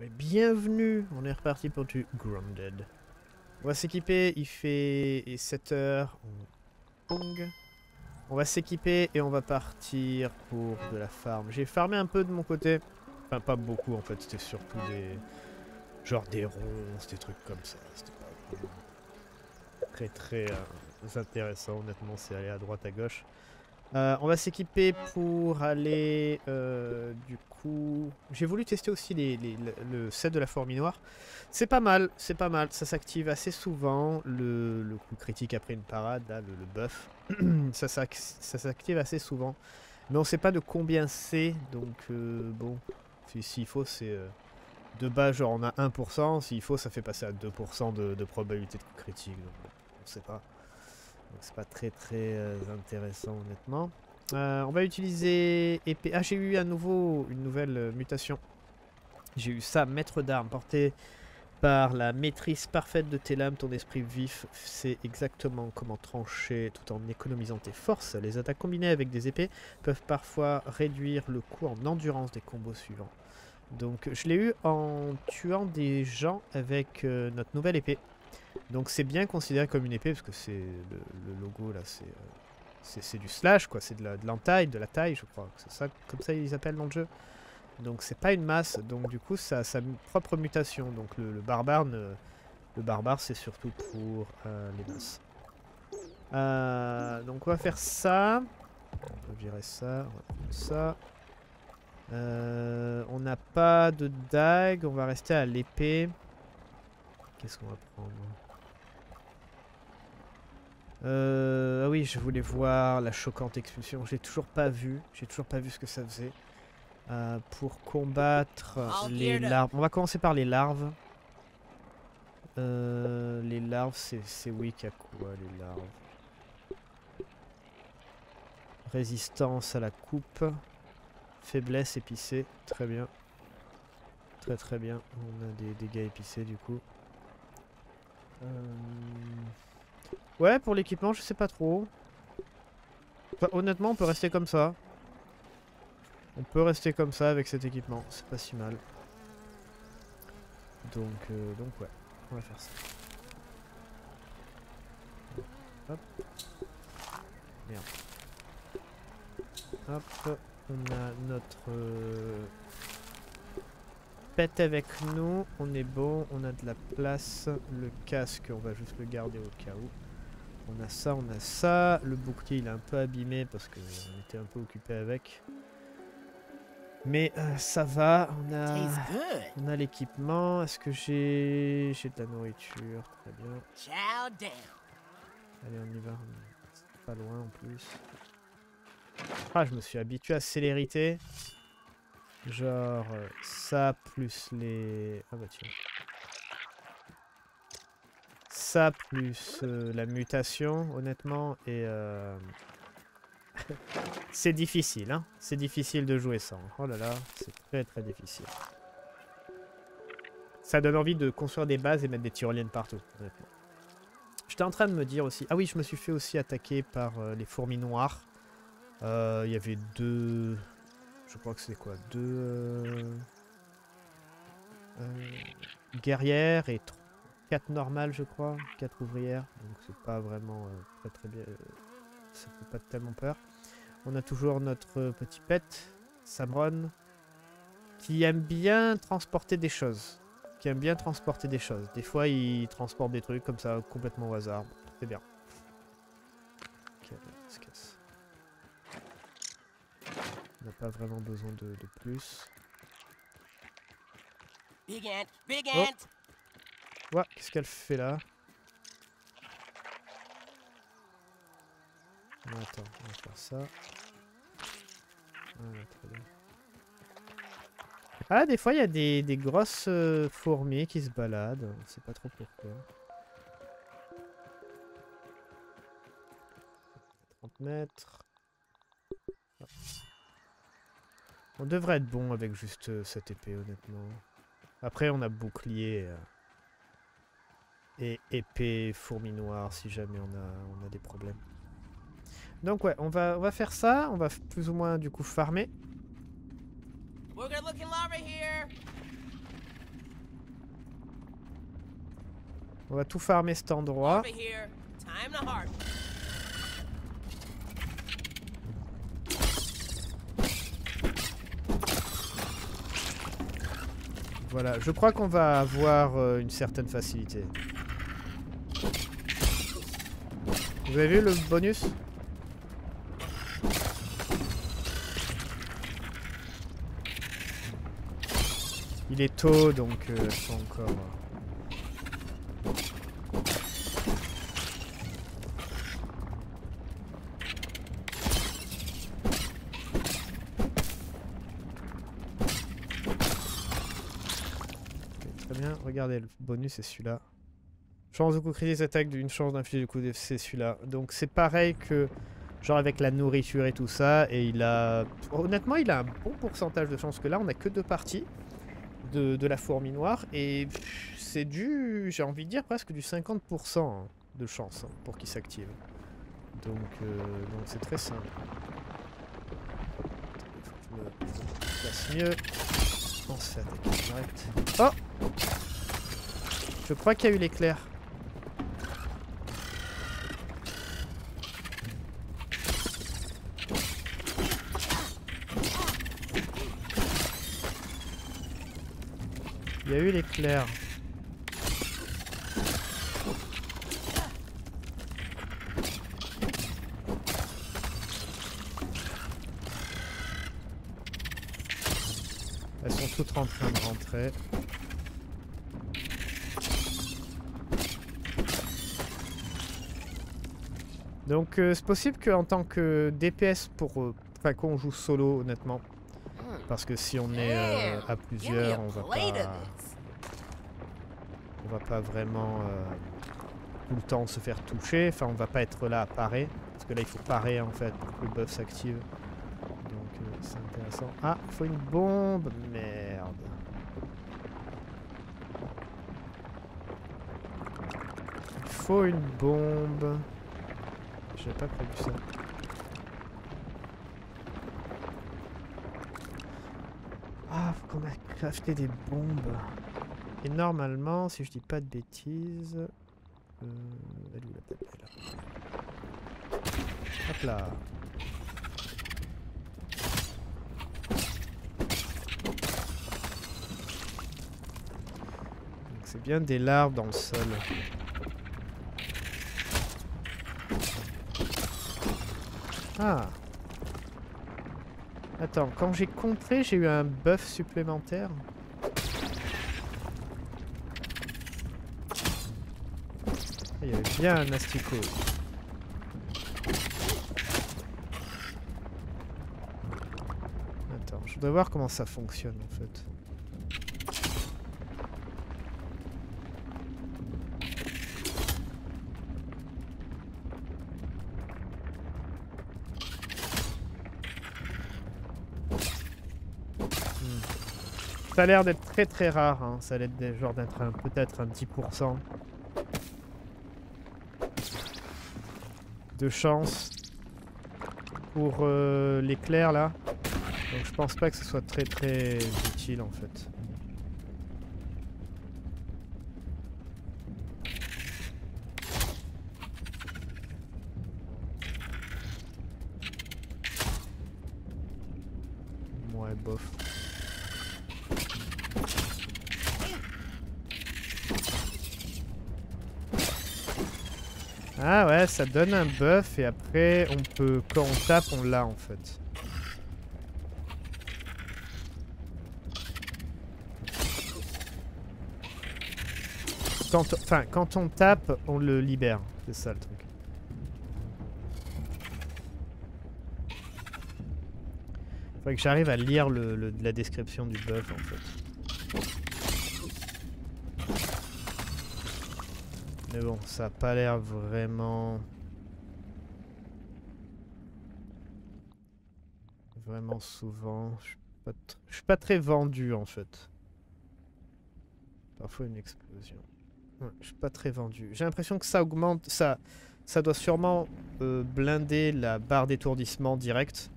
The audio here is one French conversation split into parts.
Et bienvenue. On est reparti pour du Grounded. On va s'équiper, il fait 7 heures. Pong. On va s'équiper et on va partir pour de la farm. J'ai farmé un peu de mon côté. Enfin, pas beaucoup en fait, c'était surtout des... Genre des ronces, des trucs comme ça. C'était pas vraiment très très euh, intéressant, honnêtement, c'est aller à droite, à gauche. Euh, on va s'équiper pour aller euh, du coup. J'ai voulu tester aussi les, le, set de la fourmi noire. C'est pas mal, c'est pas mal. Ça s'active assez souvent. Le, coup critique après une parade, là, le, buff. ça s'ac- ça s'active assez souvent. Mais on sait pas de combien c'est. Donc euh, bon, si- s'il faut, c'est. de base, genre on a 1%. S'il faut, ça fait passer à 2% de, de probabilité de coup critique. Donc on sait pas. Donc c'est pas très très euh, intéressant honnêtement. Euh, on va utiliser épée. Ah j'ai eu à nouveau une nouvelle euh, mutation. J'ai eu ça, maître d'armes, porté par la maîtrise parfaite de tes lames, ton esprit vif. C'est exactement comment trancher tout en économisant tes forces. Les attaques combinées avec des épées peuvent parfois réduire le coût en endurance des combos suivants. Donc je l'ai eu en tuant des gens avec notre nouvelle épée. Donc c'est bien considéré comme une épée parce que c'est le, logo là, c'est euh, c'est du slash quoi, c'est de l'entaille, de, la taille je crois. C'est ça comme ça ils appellent dans le jeu. Donc c'est pas une masse, donc du coup ça a sa propre mutation. Donc le, barbare ne- le barbare c'est surtout pour euh, les masses. Euh, donc on va faire ça. On va virer ça, on va ça. On n'a pas de dague, on va rester à l'épée. Qu'est-ce qu'on va prendre? Euh, ah oui, je voulais voir la choquante expulsion. J'ai toujours pas vu. J'ai toujours pas vu ce que ça faisait. Euh, pour combattre les larves. On va commencer par les larves. Euh, les larves, c'est c'est weak à quoi les larves? Résistance à la coupe. Faiblesse épicée. Très bien. Très très bien. On a des dégâts épicés du coup. Euh, Ouais, pour l'équipement, je sais pas trop. Honnêtement, on peut rester comme ça. On peut rester comme ça avec cet équipement, c'est pas si mal. Donc, euh, donc ouais, on va faire ça. Hop. Merde. Hop, on a notre euh, avec nous, on est bon, on a de la place. Le casque, on va juste le garder au cas où. On a ça, on a ça. Le bouclier, il est un peu abîmé parce qu'on était un peu occupé avec. Mais euh, ça va, on a, on a l'équipement. Est-ce que j'ai j'ai de la nourriture? Très bien. Allez, on y va. Pas loin en plus. Ah, je me suis habitué à célérité. Genre euh, ça plus les... Ah bah tiens ça plus euh, la mutation, honnêtement, et... Euh, c'est difficile, hein. C'est difficile de jouer sans. Hein. Oh là là, c'est très très difficile. Ça donne envie de construire des bases et mettre des tyroliennes partout. J'étais en train de me dire aussi... Ah oui, je me suis fait aussi attaquer par euh, les fourmis noires. Il y avait deux... Je crois que c'est quoi? Deux... Guerrières et trois 4 normales, je crois, 4 ouvrières, donc c'est pas vraiment euh, très très bien, euh, ça fait pas tellement peur. On a toujours notre euh, petit pet, Samron, qui aime bien transporter des choses, qui aime bien transporter des choses. Des fois, il transporte des trucs comme ça, complètement au hasard, c'est bien. Ok, se casse. On n'a pas vraiment besoin de, plus. Big Ant, Big oh. Ant. Ouais, qu'est-ce qu'elle fait là? Ah, Attends, on va faire ça. Bien. Ah, des fois, il y a des, grosses euh, fourmis qui se baladent. On sait pas trop pourquoi. 30 mètres. Ah. On devrait être bon avec juste euh, cette épée, honnêtement. Après, on a bouclier euh, et épée fourminoire, si jamais on a, des problèmes. Donc ouais, on va faire ça, on va plus ou moins du coup farmer. On va tout farmer cet endroit. Voilà, je crois qu'on va avoir euh, une certaine facilité. Vous avez vu le bonus Il est tôt, donc euh, sont encore... euh, Ok, Très bien, regardez, le bonus c'est celui-là. Chance de coup critique attaque d'une chance d'infliger du coup c'est celui-là. Donc c'est pareil que genre avec la nourriture et tout ça. Et il a... Honnêtement il a un bon pourcentage de chance que là on a que deux parties de, de la fourmi noire. Et c'est du... j'ai envie de dire presque du 50% hein, de chance hein, pour qu'il s'active. Donc euh, c'est très simple. Faut que je me place mieux. Se direct. Oh Je crois qu'il y a eu l'éclair. Il y a eu l'éclair. Elles sont toutes en train de rentrer. Donc euh, c'est possible qu'en tant que DPS pour... euh, Enfin qu'on joue solo honnêtement. Parce que si on est euh, à plusieurs, on va pas... va pas vraiment euh, tout le temps se faire toucher. Enfin, on va pas être là à parer. Parce que là, il faut parer en fait pour que le buff s'active. Donc, euh, c'est intéressant. Ah, il faut une bombe. Merde. Il faut une bombe. J'avais pas prévu ça. Ah, faut qu'on a crafté des bombes. Et normalement, si je dis pas de bêtises... Euh, elle Hop là C'est bien des larves dans le sol. Ah Attends, quand j'ai contré, j'ai eu un buff supplémentaire. Il y avait bien un asticot. Attends, je voudrais voir comment ça fonctionne en fait. Hmm. Ça a l'air d'être très très rare, hein. ça a l'air d'être genre d'être peut-être un 10% de chance pour euh, l'éclair là. Donc je pense pas que ce soit très très utile en fait. Ça donne un buff et après on peut, quand on tape, on l'a en fait. Quand, enfin, quand on tape, on le libère. C'est ça le truc. Faudrait que j'arrive à lire le, la description du buff en fait. Mais bon, ça a pas l'air vraiment... Vraiment souvent. Je suis pas, très vendu en fait. Parfois une explosion. Je suis pas très vendu. J'ai l'impression que ça augmente, ça, ça doit sûrement euh, blinder la barre d'étourdissement direct.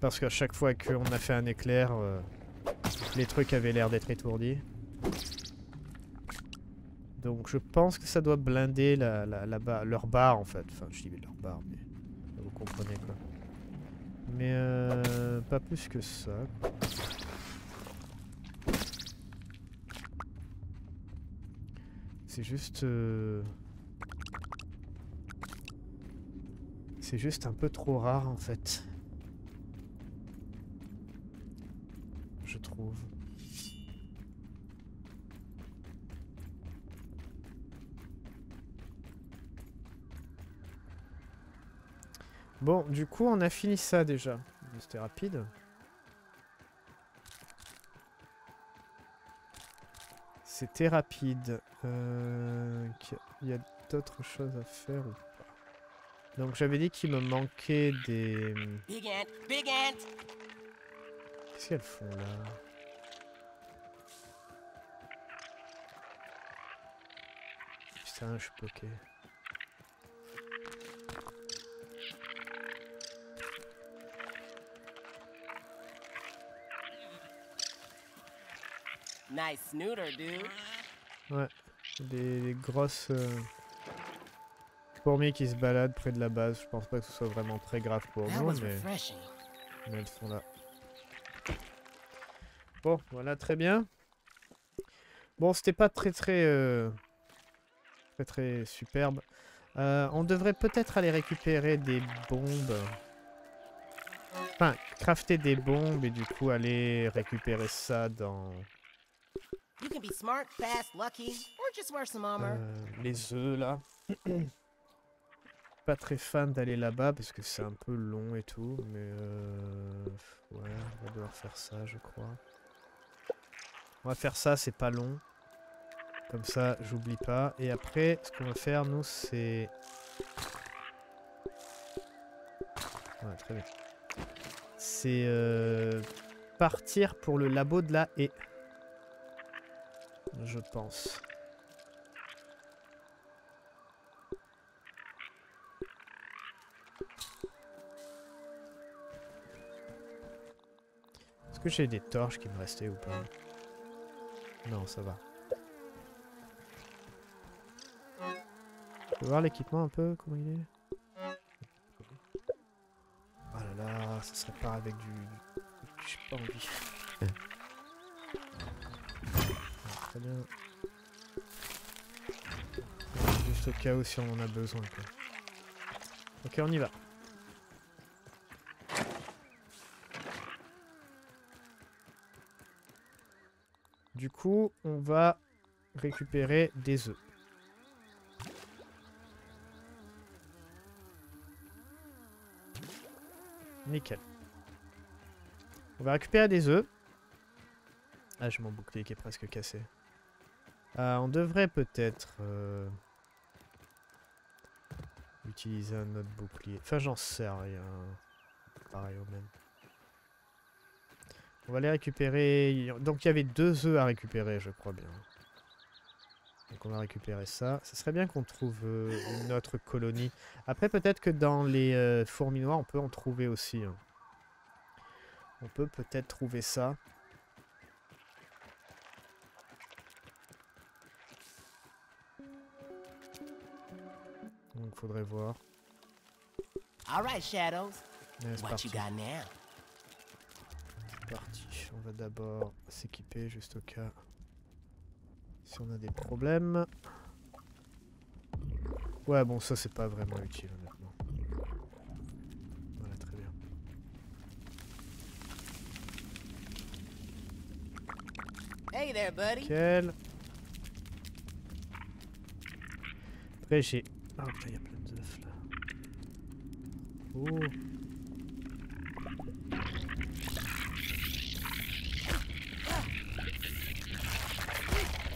Parce qu'à chaque fois qu'on a fait un éclair, euh, Les trucs avaient l'air d'être étourdis. Donc je pense que ça doit blinder la, la, la leur barre en fait. Enfin, je dis leur barre, mais vous comprenez quoi. Mais euh, pas plus que ça. C'est juste... euh, C'est juste un peu trop rare en fait. Je trouve. Bon, du coup, on a fini ça déjà. C'était rapide. C'était rapide. Euh, Il y a d'autres choses à faire ou pas Donc j'avais dit qu'il me manquait des... Big ant, big ant. Qu'est-ce qu'elles font là? Putain, je suis bloqué. Nice snooter, dude. Des, des grosses euh, fourmis qui se baladent près de la base. Je pense pas que ce soit vraiment très grave pour nous, mais, mais elles sont là. Bon, voilà, très bien. Bon, c'était pas très très euh, très très superbe. Euh, on devrait peut-être aller récupérer des bombes. Enfin, crafter des bombes et du coup aller récupérer ça dans You can be smart, fast, lucky, or just wear some armor. Euh, les œufs là. Pas très fan d'aller là-bas parce que c'est un peu long et tout, mais euh... ouais, on va devoir faire ça, je crois. On va faire ça, c'est pas long. Comme ça, j'oublie pas. Et après, ce qu'on va faire, nous, c'est... Ouais, très bien. C'est euh, partir pour le labo de la haie. Je pense. Est-ce que j'ai des torches qui me restaient ou pas? Non, ça va. Je peux voir l'équipement un peu, comment il est? Oh là là, ça se répare avec du- J'ai pas envie. Très bien. Juste au cas où si on en a besoin. Ok, on y va. Du coup, on va récupérer des œufs. Nickel. On va récupérer des œufs. Ah, j'ai mon bouclier qui est presque cassé. Euh, on devrait peut-être euh, utiliser un autre bouclier. Enfin, j'en sais rien. Pareil au même. On va les récupérer. Donc, il y avait deux œufs à récupérer, je crois bien. Donc, on va récupérer ça. Ce serait bien qu'on trouve euh, une autre colonie. Après, peut-être que dans les euh, fourmis noires, on peut en trouver aussi. hein. On peut peut-être trouver ça. Faudrait voir. All right, Shadows. Allez, c'est parti. On va d'abord s'équiper juste au cas si on a des problèmes. Ouais, bon, ça c'est pas vraiment utile honnêtement. Voilà, très bien. Hey there, buddy. Nickel. Après, j'ai. Ah, il y a plein d'œufs là.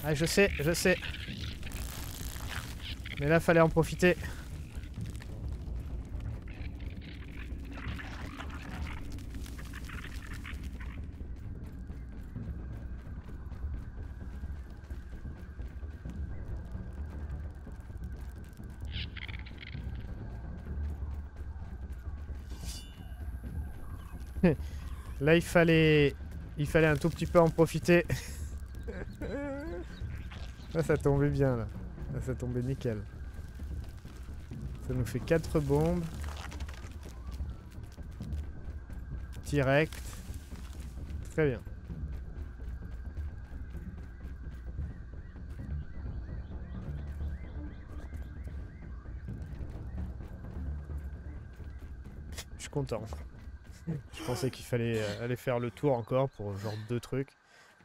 Ah, je sais, je sais. Mais là, fallait en profiter. Là, il fallait il fallait un tout petit peu en profiter. Ah, ça tombait bien là. Ah, ça tombait nickel. Ça nous fait 4 bombes. Direct. Très bien. Je suis content. Je pensais qu'il fallait euh, aller faire le tour encore pour genre deux trucs.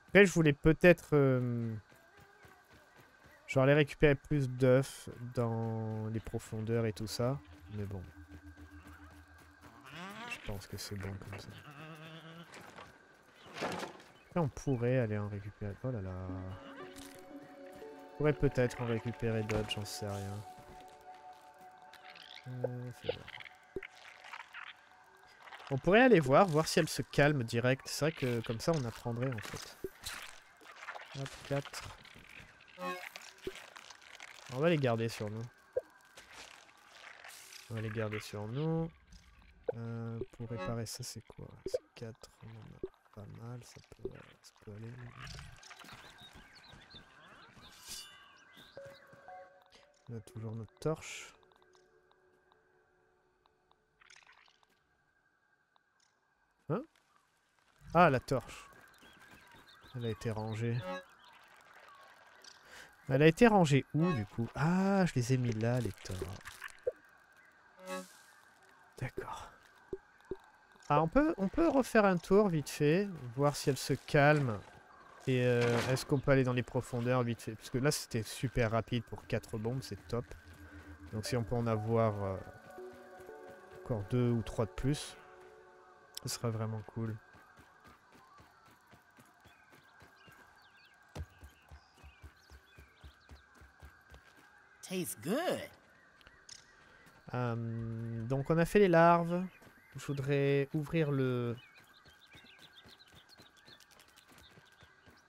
Après, je voulais peut-être... euh, genre aller récupérer plus d'œufs dans les profondeurs et tout ça. Mais bon. Je pense que c'est bon comme ça. Après, on pourrait aller en récupérer... Oh là là. On pourrait peut-être en récupérer d'autres, j'en sais rien. Euh, c'est bon. On pourrait aller voir, voir si elle se calme direct. C'est vrai que comme ça on apprendrait en fait. Hop, 4. On va les garder sur nous. On va les garder sur nous. Euh, pour réparer ça c'est quoi? C'est 4, on a pas mal, ça peut, ça peut aller. On a toujours notre torche. Hein Ah, la torche. Elle a été rangée. Elle a été rangée où, du coup? Ah, je les ai mis là, les torches. D'accord. Ah, on peut, on peut refaire un tour, vite fait. Voir si elle se calme. Et euh, est-ce qu'on peut aller dans les profondeurs, vite fait? Parce que là, c'était super rapide pour 4 bombes, c'est top. Donc si on peut en avoir euh, encore 2 ou 3 de plus, ce serait vraiment cool. Tastes good. Euh, donc on a fait les larves. Je voudrais ouvrir le...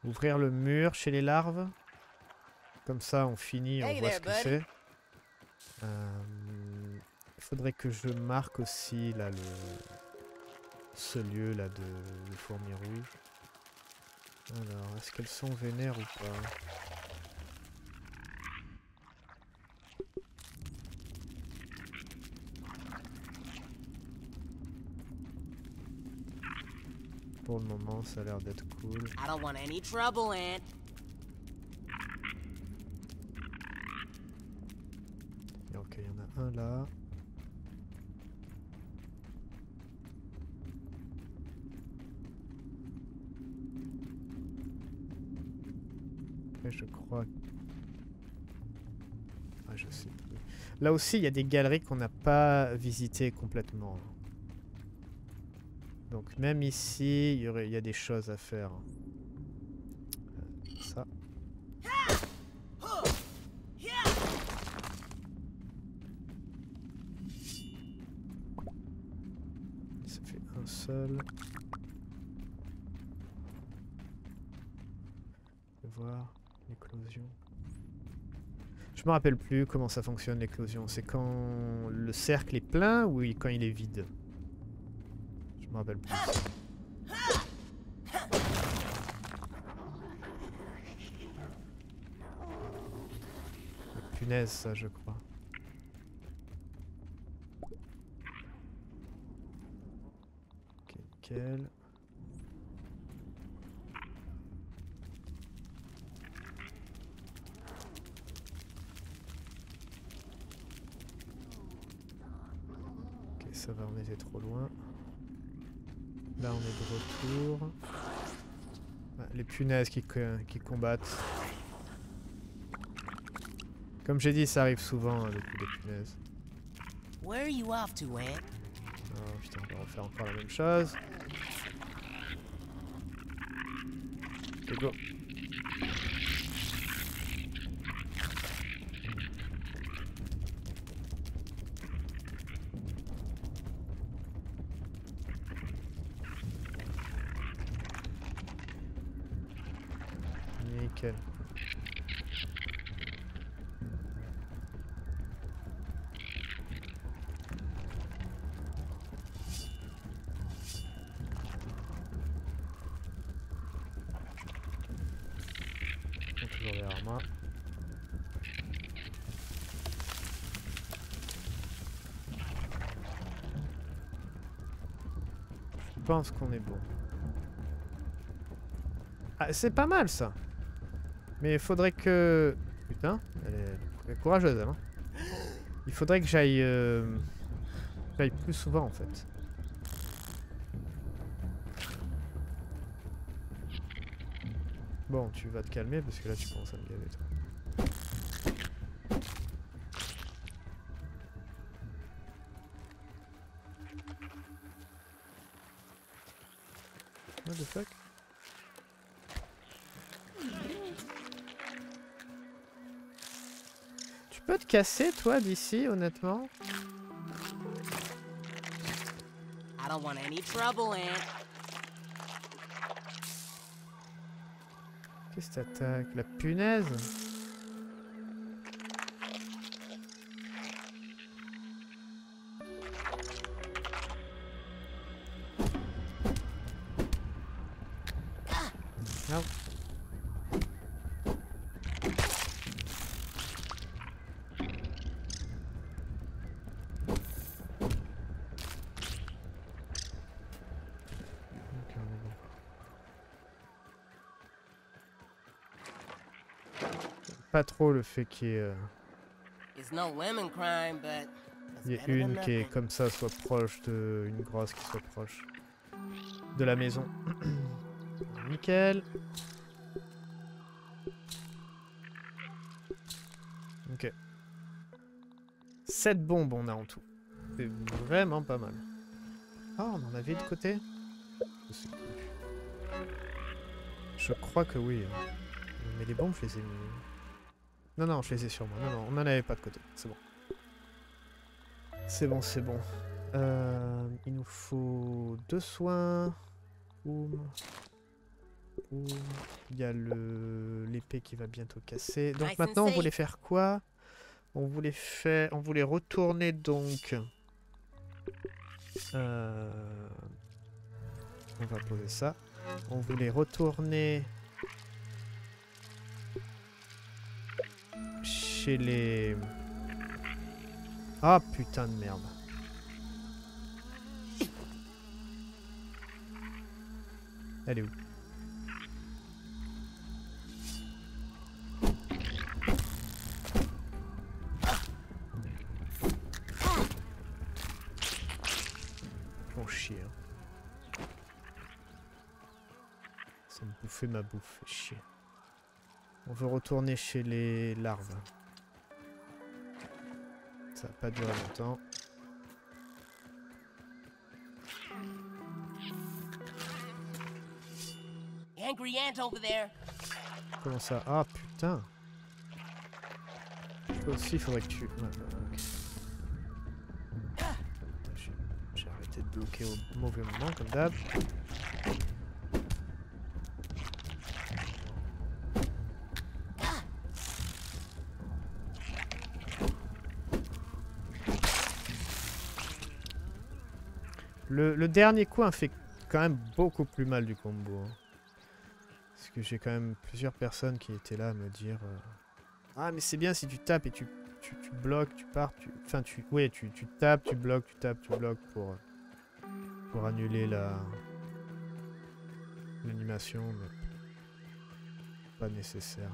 Ouvrir le mur chez les larves. Comme ça on finit, on Hey voit there, ce que c'est. Euh, Il faudrait que je marque aussi là le... ce lieu là de, de fourmis rouges. Alors, est-ce qu'elles sont vénères ou pas? Pour le moment, ça a l'air d'être cool. I don't want any trouble, Aunt. Et Ok, il y en a un là. Après, je crois. Ah, je sais plus. Là aussi, il y a des galeries qu'on n'a pas visitées complètement. Donc, même ici, il y, a des choses à faire. Euh, ça. Ça fait un seul. Voir l'éclosion. Je me rappelle plus comment ça fonctionne l'éclosion. C'est quand le cercle est plein ou quand il est vide? Punaise ça je crois. Ok, nickel. Ça va, on était trop loin. Là, on est de retour. Ah, les punaises qui, qui combattent. Comme j'ai dit, ça arrive souvent, hein, le coup des punaises. Where are you off to, Aunt? Oh putain, on va refaire encore la même chose. Ok, go. nickel. Toujours derrière moi. Je pense qu'on est bon. Ah, c'est pas mal ça mais il faudrait que... Putain, elle est, courageuse elle. Hein. Il faudrait que j'aille... euh, J'aille plus souvent en fait. Bon, tu vas te calmer parce que là tu commences à me gaver toi. Casser toi d'ici honnêtement I don't want any trouble, Aunt. Qu'est-ce que t'attaques La punaise? Trop le fait qu'il y ait, euh, il y than une qui est comme ça, soit proche de... Une grosse qui soit proche de la maison. Nickel. Ok. 7 bombes on a en tout. C'est vraiment pas mal. Ah, on en avait de côté. Je crois que oui. hein. Mais les bombes, je les ai mis... Non, non, je les ai sur moi. Non, non, on n'en avait pas de côté. C'est bon. C'est bon, c'est bon. Euh, il nous faut deux soins. Boum. Boum. Il y a l'épée qui va bientôt casser. Donc maintenant, on voulait faire quoi? On voulait faire, on voulait retourner donc. Euh, On va poser ça. On voulait retourner les. Ah putain de merde. Elle où Font chier. hein. Ça me ma bouffe, chier. On veut retourner chez les larves. Ça va pas durer longtemps. Angry Aunt over there. Comment ça? Ah putain Toi aussi, il faudrait que tu... Ouais, J'ai arrêté de bloquer au mauvais moment, comme d'hab. Le, le dernier coup a fait quand même beaucoup plus mal du combo. hein. Parce que j'ai quand même plusieurs personnes qui étaient là à me dire euh, Ah mais c'est bien si tu tapes et tu, tu, bloques, tu pars, tu... Enfin tu... Ouais, tu, tu tapes, tu bloques, tu tapes, tu bloques pour... euh, Pour annuler la... L'animation, mais... Pas nécessaire.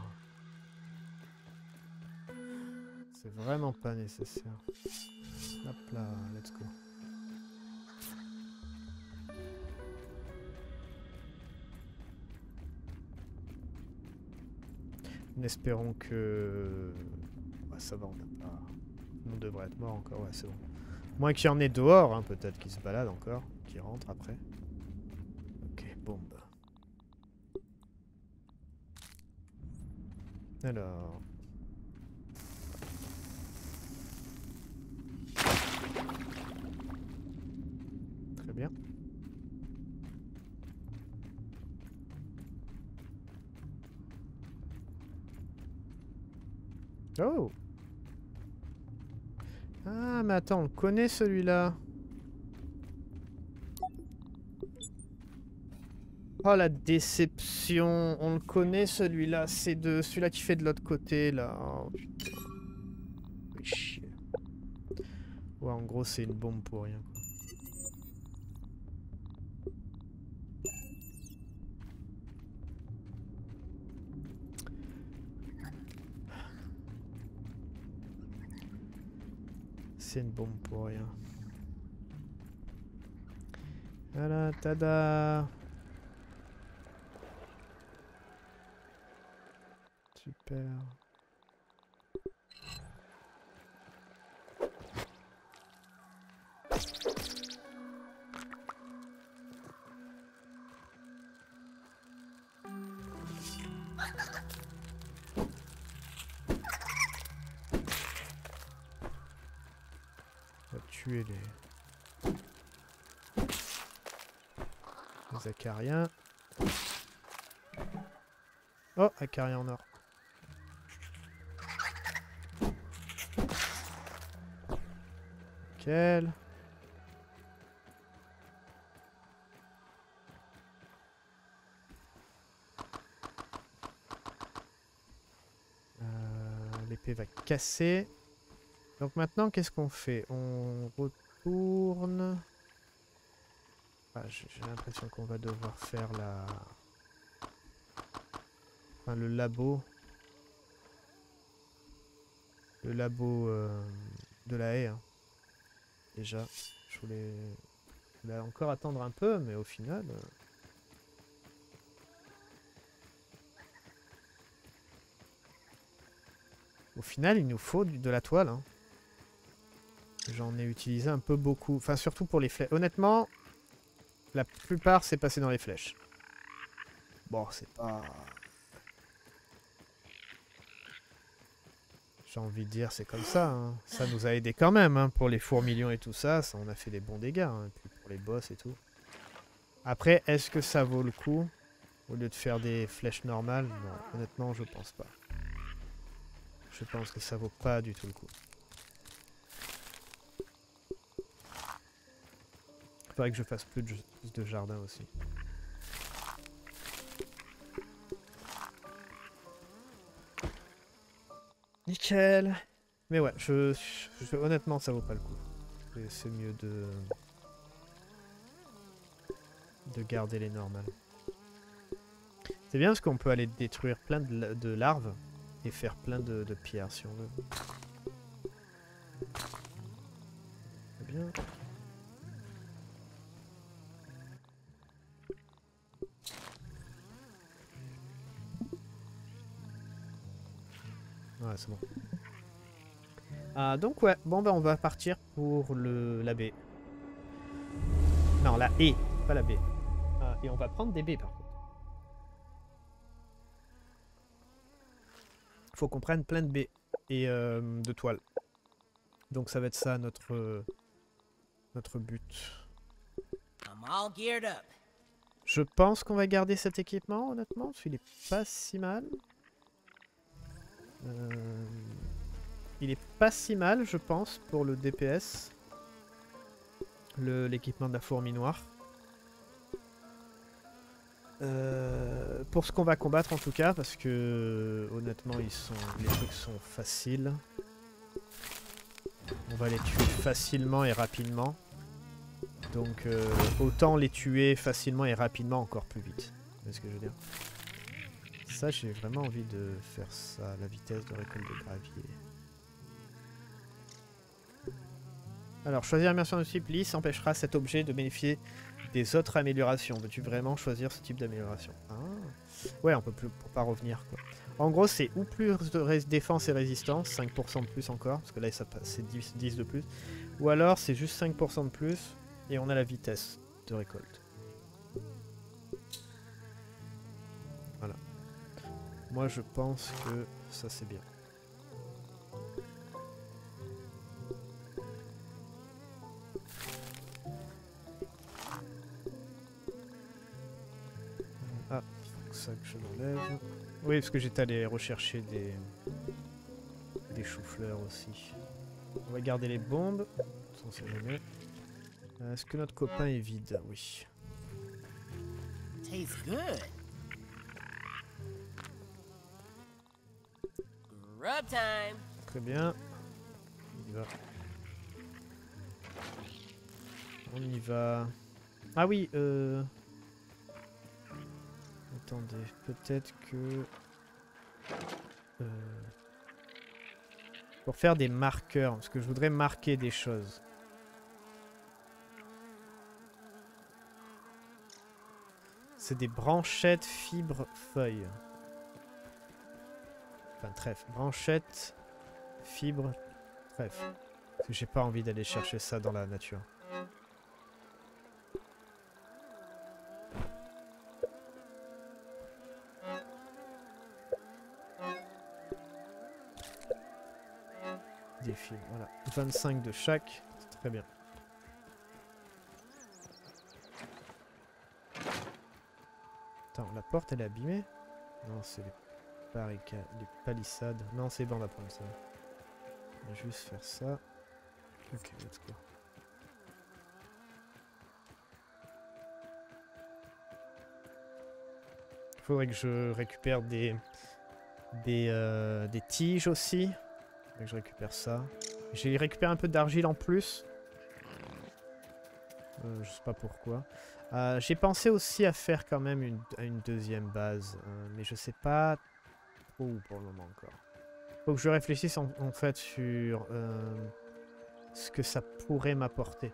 C'est vraiment pas nécessaire. Hop là, let's go. Espérons que... Ouais, ça va, on n'a pas... On devrait être mort encore, ouais, c'est bon. Moins qu'il y en ait dehors, hein, peut-être, qui se baladent encore, qui rentrent après. Ok, bombe. Alors... Très bien. Oh Ah, mais attends, on le connaît celui-là. Oh la déception, on le connaît celui-là, c'est de celui-là qui fait de l'autre côté là. Oh, putain. Ouais, en gros, c'est une bombe pour rien. Une bombe pour rien. Voilà, tada Super. Les acariens. Oh, acarien en or. Nickel. Euh, L'épée va casser. Donc maintenant, qu'est-ce qu'on fait? On retourne... Ah, J'ai l'impression qu'on va devoir faire la... Enfin, le labo. Le labo euh, de la haie. hein. Déjà, je voulais... je voulais encore attendre un peu, mais au final... euh, Au final, il nous faut de la toile. hein. J'en ai utilisé un peu beaucoup. Enfin, surtout pour les flèches. Honnêtement, la plupart, c'est passé dans les flèches. Bon, c'est pas... J'ai envie de dire, c'est comme ça. hein. Ça nous a aidé quand même, hein, pour les fourmilions et tout ça. Ça, on a fait des bons dégâts. hein, et puis pour les boss et tout. Après, est-ce que ça vaut le coup Au lieu de faire des flèches normales? Non, honnêtement, je pense pas. Je pense que ça vaut pas du tout le coup. Faudrait que je fasse plus de, de jardin aussi. Nickel. Mais ouais, je, je- honnêtement, ça vaut pas le coup. C'est- mieux de de garder les normales. C'est bien parce qu'on peut aller détruire plein de, la- de larves et faire plein de, pierres si on veut. Bien. C'est bon. Ah, donc ouais, bon bah on va partir pour le la baie. Non, la haie, pas la baie. Ah, et on va prendre des baies par contre. Faut qu'on prenne plein de baies et euh, de toiles. Donc ça va être ça notre euh, notre but. I'm all geared up. Je pense qu'on va garder cet équipement, honnêtement, parce qu'il est pas si mal. Euh, Il est pas si mal, je pense, pour le DPS. L'équipement de la fourmi noire. Euh, pour ce qu'on va combattre en tout cas, parce que honnêtement, ils sont, les trucs sont faciles. On va les tuer facilement et rapidement. Donc euh, autant les tuer facilement et rapidement encore plus vite. Voyez ce que je veux dire? Ça, j'ai vraiment envie de faire ça la vitesse de récolte de gravier. Alors, choisir l'immersion de type lisse empêchera cet objet de bénéficier des autres améliorations. Veux-tu vraiment choisir ce type d'amélioration? Ah Ouais, on peut plus pour pas revenir quoi. En gros, c'est ou plus de défense et résistance, 5% de plus encore, parce que là c'est 10, 10 de plus. Ou alors c'est juste 5% de plus et on a la vitesse de récolte. Moi je pense que ça c'est bien. Ah, que ça que je l'enlève. Oui, parce que j'étais allé rechercher des, des choux-fleurs aussi. On va garder les bombes. Euh, Est-ce que notre copain est vide? Oui. Tastes good. Très bien. On y va. On y va. Ah oui, euh... Attendez, peut-être que... Euh, Pour faire des marqueurs, parce que je voudrais marquer des choses. C'est des branchettes, fibres, feuilles. Enfin, trèfle. Branchettes, fibres, trèfle. Parce que j'ai pas envie d'aller chercher ça dans la nature. Des fibres, voilà. 25 de chaque, c'est très bien. Attends, la porte elle est abîmée? Non, c'est les barricades, les palissades. Non, c'est bon, on va prendre ça. On va juste faire ça. Ok, let's go. Faudrait que je récupère des des, euh, des tiges aussi. Faudrait que je récupère ça. J'ai récupéré un peu d'argile en plus. Euh, je sais pas pourquoi. Euh, J'ai pensé aussi à faire quand même une, une deuxième base. euh, mais je sais pas pour le moment encore. Faut que je réfléchisse en, en fait sur euh, ce que ça pourrait m'apporter.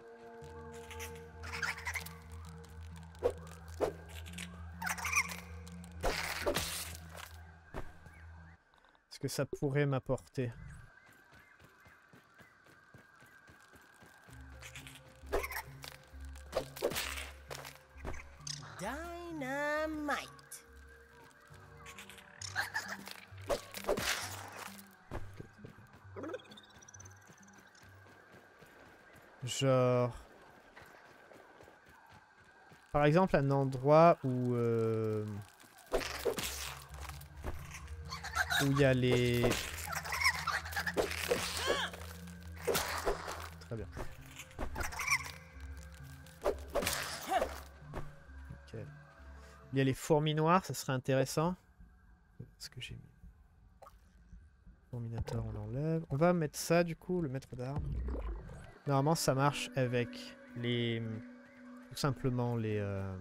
Ce que ça pourrait m'apporter. Par exemple, un endroit où... euh, Où il y a les... Très bien. Il y a les fourmis noires, ça serait intéressant. Ce que j'ai mis? On l'enlève. On va mettre ça, du coup, le maître d'armes. Normalement, ça marche avec les... Tout simplement les... euh,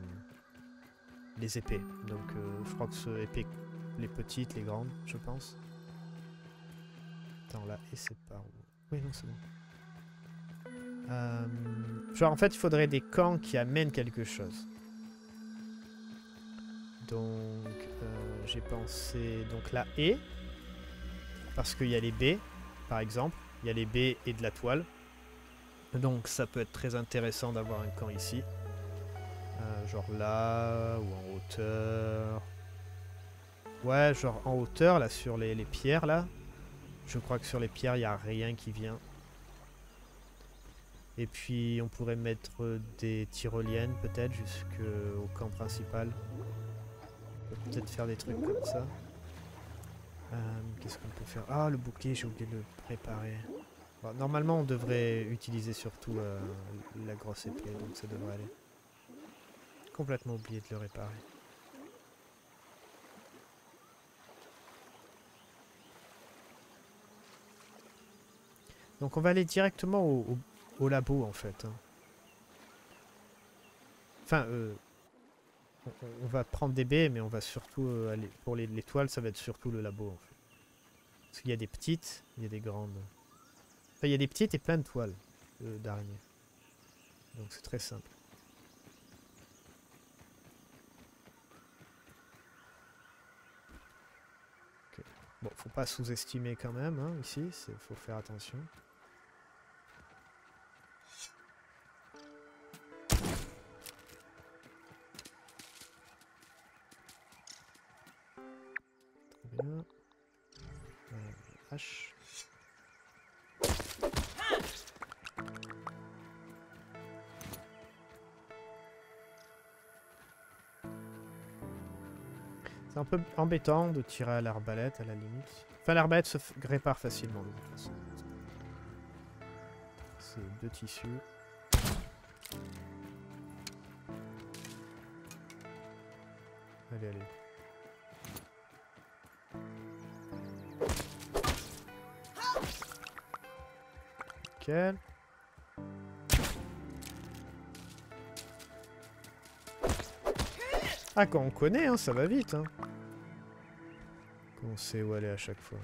Les épées. Donc, euh, je crois que ce épée... Les petites, les grandes, je pense. Attends, là, et c'est par où Oui, non, c'est bon. Euh, Genre, en fait, il faudrait des camps qui amènent quelque chose. Donc, euh, j'ai pensé... Donc, la haie. Parce qu'il y a les baies, par exemple. Il y a les baies et de la toile. Donc ça peut être très intéressant d'avoir un camp ici. Genre là, ou en hauteur. Ouais, genre en hauteur, là, sur les, les pierres, là. Je crois que sur les pierres, il n'y a rien qui vient. Et puis, on pourrait mettre des tyroliennes, peut-être, jusqu'au camp principal. Peut-être faire des trucs comme ça. Euh, Qu'est-ce qu'on peut faire? Ah, le bouclier, j'ai oublié de le préparer. Normalement, on devrait utiliser surtout euh, la grosse épée, donc ça devrait aller. Complètement oublié de le réparer. Donc on va aller directement au, au- labo en fait. hein. Enfin, euh, on, va prendre des baies, mais on va surtout euh, aller pour les, les toiles, ça va être surtout le labo en fait. Parce qu'il y a des petites, il y a des grandes. Il y a des petites et plein de toiles euh, d'araignées. Donc c'est très simple. Ok. Bon, faut pas sous-estimer quand même, hein, ici, il faut faire attention. Très bien. Euh, C'est un peu embêtant de tirer à l'arbalète à la limite. Enfin, l'arbalète se répare facilement de toute façon. C'est deux tissus. Allez, allez. Nickel. Ah, quand on connaît, hein, ça va vite. Hein. Quand on sait où aller à chaque fois.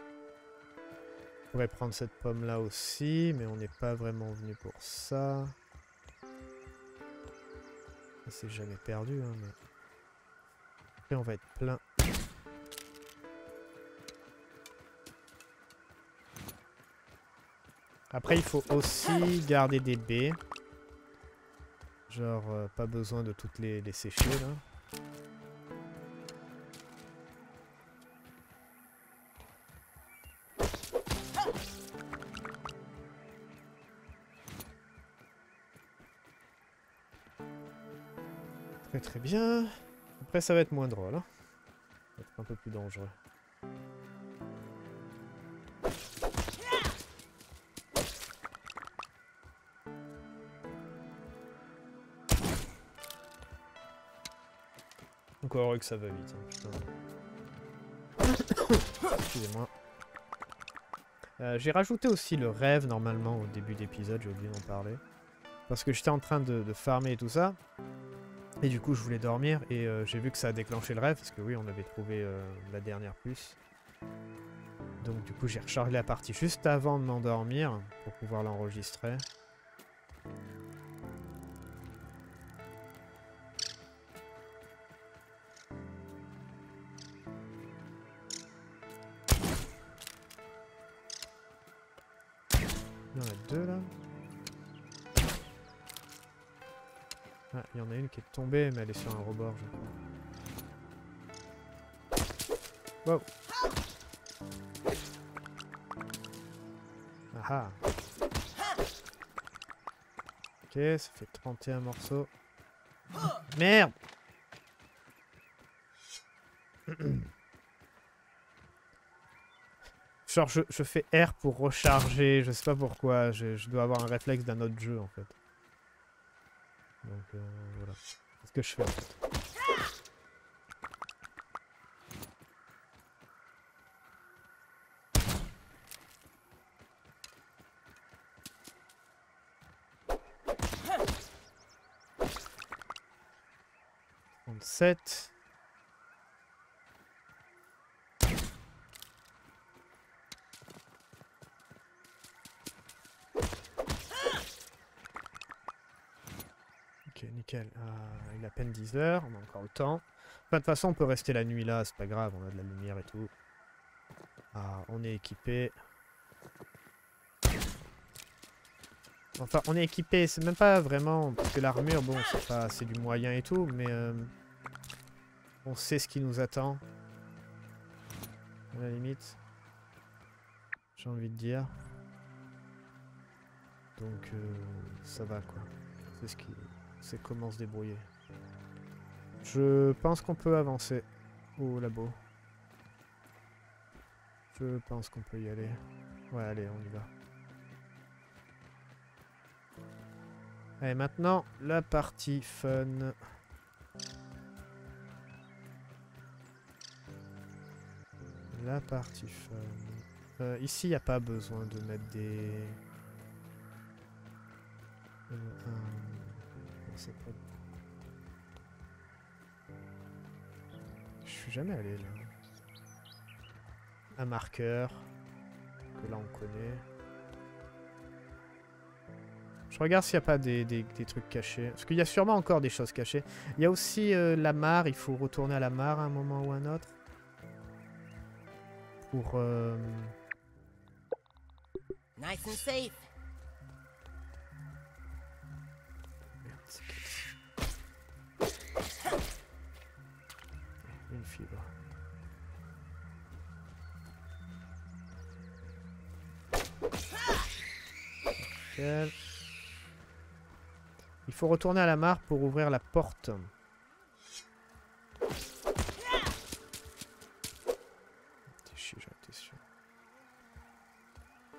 On pourrait prendre cette pomme là aussi, mais on n'est pas vraiment venu pour ça. C'est jamais perdu, hein. Après, on va être plein. Après, il faut aussi garder des baies. Genre, euh, pas besoin de toutes les, les sécher, là. Très très bien. Après, ça va être moins drôle. Hein. Ça va être un peu plus dangereux. Encore heureux que ça va vite. hein. Excusez-moi. Euh, j'ai rajouté aussi le rêve normalement au début d'épisode, j'ai oublié d'en parler. Parce que j'étais en train de, de farmer et tout ça. Et du coup, je voulais dormir et euh, j'ai vu que ça a déclenché le rêve, parce que oui, on avait trouvé euh, la dernière puce. Donc du coup, j'ai rechargé la partie juste avant de m'endormir pour pouvoir l'enregistrer. Mais elle est sur un rebord, je crois. Wow. Ah. Ok, ça fait 31 morceaux. Merde Genre, je, je fais R pour recharger, je sais pas pourquoi. Je, je dois avoir un réflexe d'un autre jeu, en fait. Donc, euh, voilà. C'est ce que je fait. Trente-sept. Ok, nickel. Ah, il est à peine 10 heures, on a encore le temps. Enfin, de toute façon, on peut rester la nuit là, c'est pas grave, on a de la lumière et tout. Ah, on est équipé. Enfin, on est équipé, c'est même pas vraiment... Parce que l'armure, bon, c'est pas... Du moyen et tout, mais... euh, on sait ce qui nous attend. À la limite. J'ai envie de dire. Donc, euh, ça va, quoi. C'est ce qui... C'est comment se débrouiller. Je pense qu'on peut avancer au labo. Je pense qu'on peut y aller. Ouais, allez, on y va. Allez, maintenant, la partie fun. La partie fun. Euh, ici, il n'y a pas besoin de mettre des... Euh, suis jamais allé là. Un marqueur. Que là on connaît. Je regarde s'il n'y a pas des, trucs cachés. Parce qu'il y a sûrement encore des choses cachées. Il y a aussi euh, la mare. Il faut retourner à la mare à un moment ou un autre. Pour... euh, Nice and safe. Il faut retourner à la mare pour ouvrir la porte.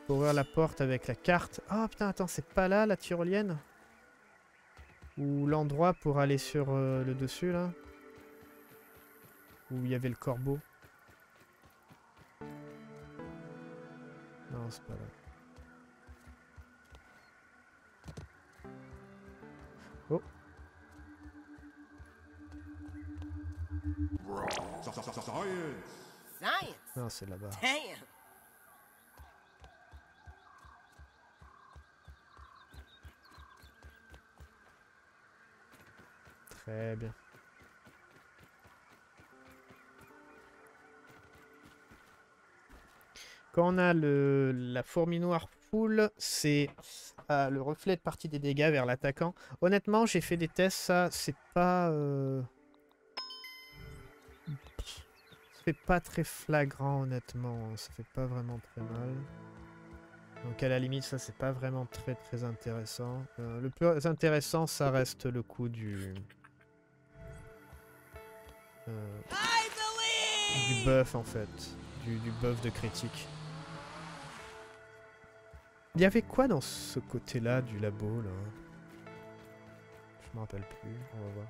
Pour ouvrir la porte avec la carte. Oh putain, attends, c'est pas là la tyrolienne? Ou l'endroit pour aller sur euh, le dessus, là? Où il y avait le corbeau? Non, c'est pas là. Oh. Science. Non, c'est là-bas. Très bien. Quand on a le, la fourmi noire c'est euh, le reflet de partie des dégâts vers l'attaquant. Honnêtement, j'ai fait des tests, ça, c'est pas... Euh... C'est pas très flagrant, honnêtement. Ça fait pas vraiment très mal. Donc à la limite, ça, c'est pas vraiment très très intéressant. Euh, le plus intéressant, ça reste le coup du... Euh, du buff en fait, du, du buff de critique. Il y avait quoi dans ce côté-là du labo là? Je me rappelle plus, on va voir.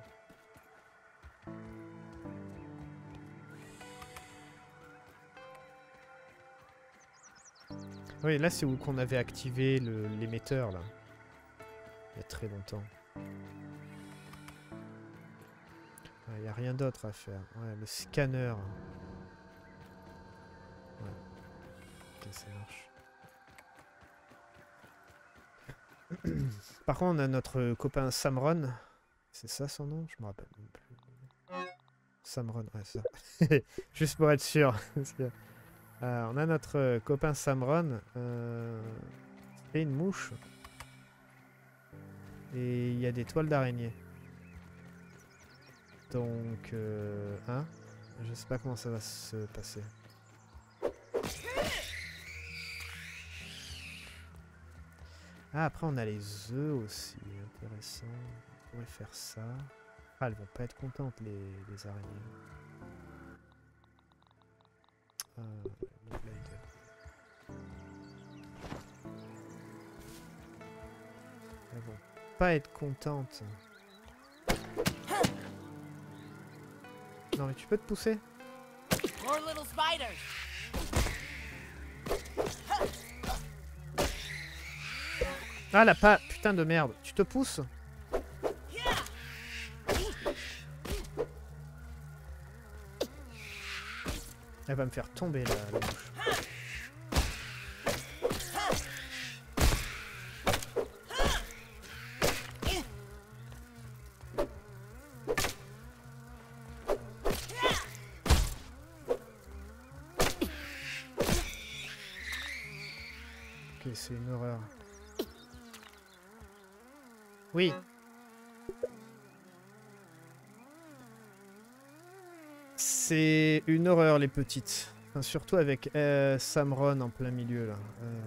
Oui, là c'est où qu'on avait activé l'émetteur là. Il y a très longtemps. Il n'y a rien d'autre à faire. Ouais, le scanner. Ok, ça marche. Par contre, on a notre copain Samron. C'est ça son nom? Je me rappelle même plus. Samron, ouais, ça. Juste pour être sûr. euh, on a notre copain Samron. Euh, c'est une mouche. Et il y a des toiles d'araignée. Donc, euh, hein? Je sais pas comment ça va se passer. Ah, après on a les œufs aussi, intéressant. On pourrait faire ça. Ah, elles vont pas être contentes les, araignées. Blade. Elles vont pas être contentes. Non mais tu peux te pousser? Ah la pas putain de merde. Tu te pousses Elle va me faire tomber la, la mouche. Petites. Enfin, surtout avec euh, Samron en plein milieu là. Euh,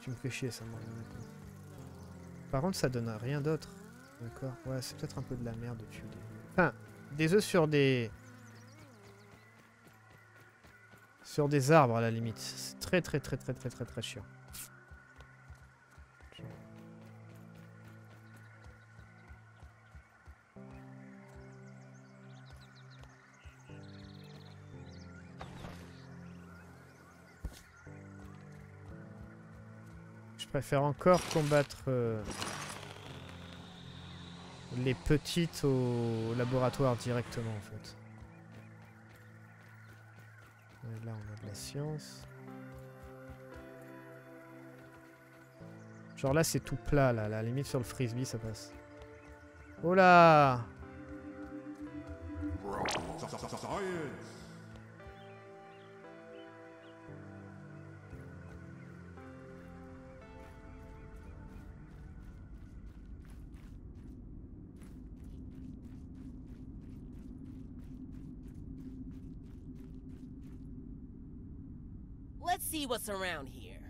Tu me fais chier Samron. Par contre ça donne rien d'autre. D'accord. Ouais c'est peut-être un peu de la merde de tuer des... Enfin, des œufs sur des... Sur des arbres à la limite. C'est très très très très très très très chiant. Préfère encore combattre euh, les petites au laboratoire directement en fait. Là on a de la science. Genre là c'est tout plat là, à la limite sur le frisbee ça passe. Oh là see what's around here.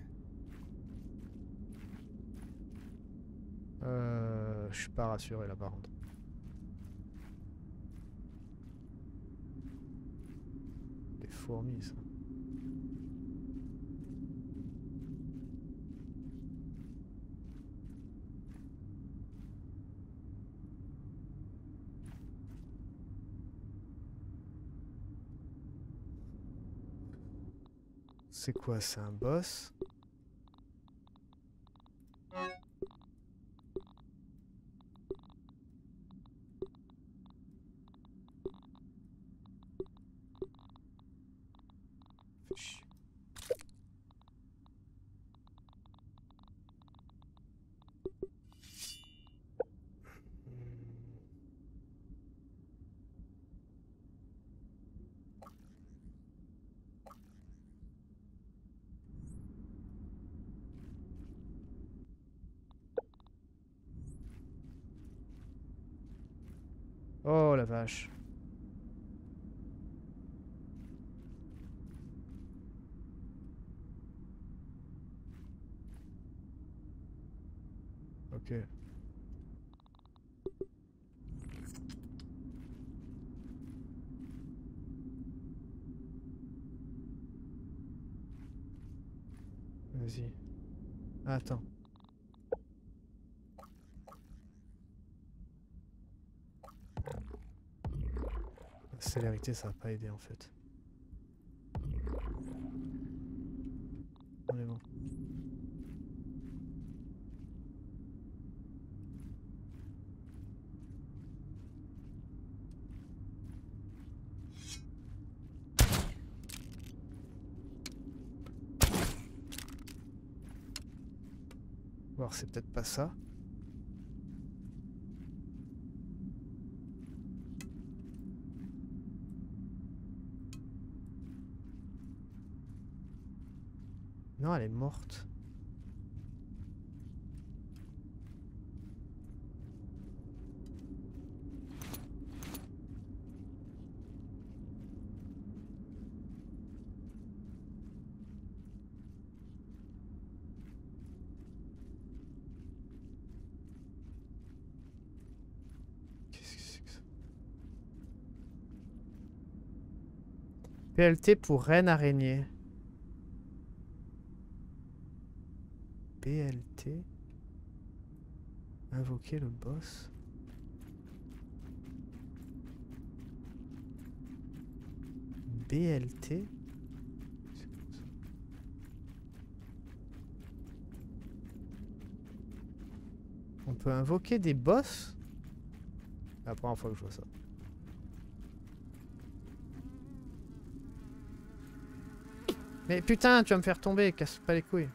Euh, je suis pas rassuré là par contre. Des fourmis ça. C'est quoi? C'est un boss Fais chier. Oh la vache. Ok. Vas-y. Attends. La célérité, ça va pas aider en fait. On est bon. Voir, c'est peut-être pas ça. Elle est morte. PLT pour reine araignée. BLT. Invoquer le boss. BLT. On peut invoquer des boss la première fois que je vois ça. Mais putain, tu vas me faire tomber, casse pas les couilles.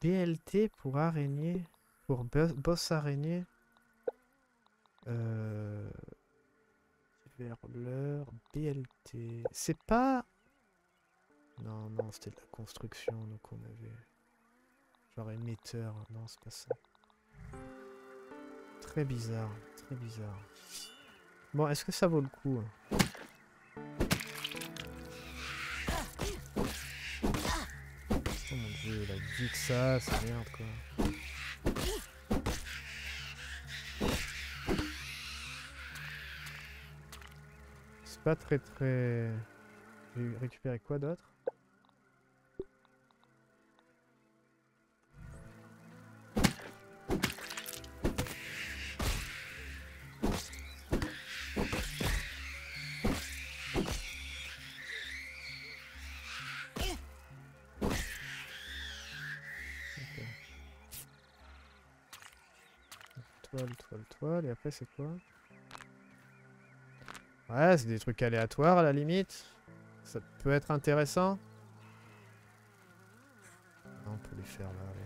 BLT pour araignée. Pour bo- boss araignée. Euh... Vers l'heure. BLT. C'est pas. Non, non, c'était de la construction, donc on avait. Genre émetteur. Non, c'est pas ça. Très bizarre, très bizarre. Bon, est-ce que ça vaut le coup hein? Oh mon dieu, la vie que ça, c'est merde quoi. C'est pas très très... J'ai récupéré quoi d'autre? Et après c'est quoi? Ouais, c'est des trucs aléatoires à la limite. Ça peut être intéressant. On peut les faire là,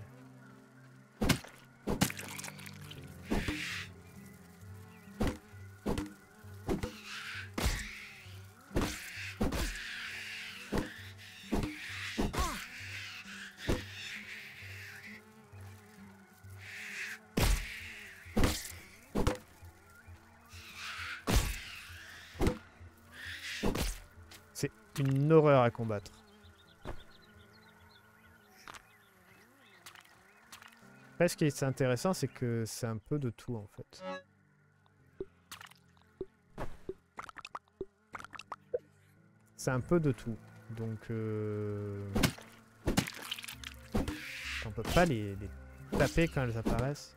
une horreur à combattre. Après, ce qui est intéressant, c'est que c'est un peu de tout, en fait. C'est un peu de tout. Donc, euh... on peut pas les, les taper quand elles apparaissent.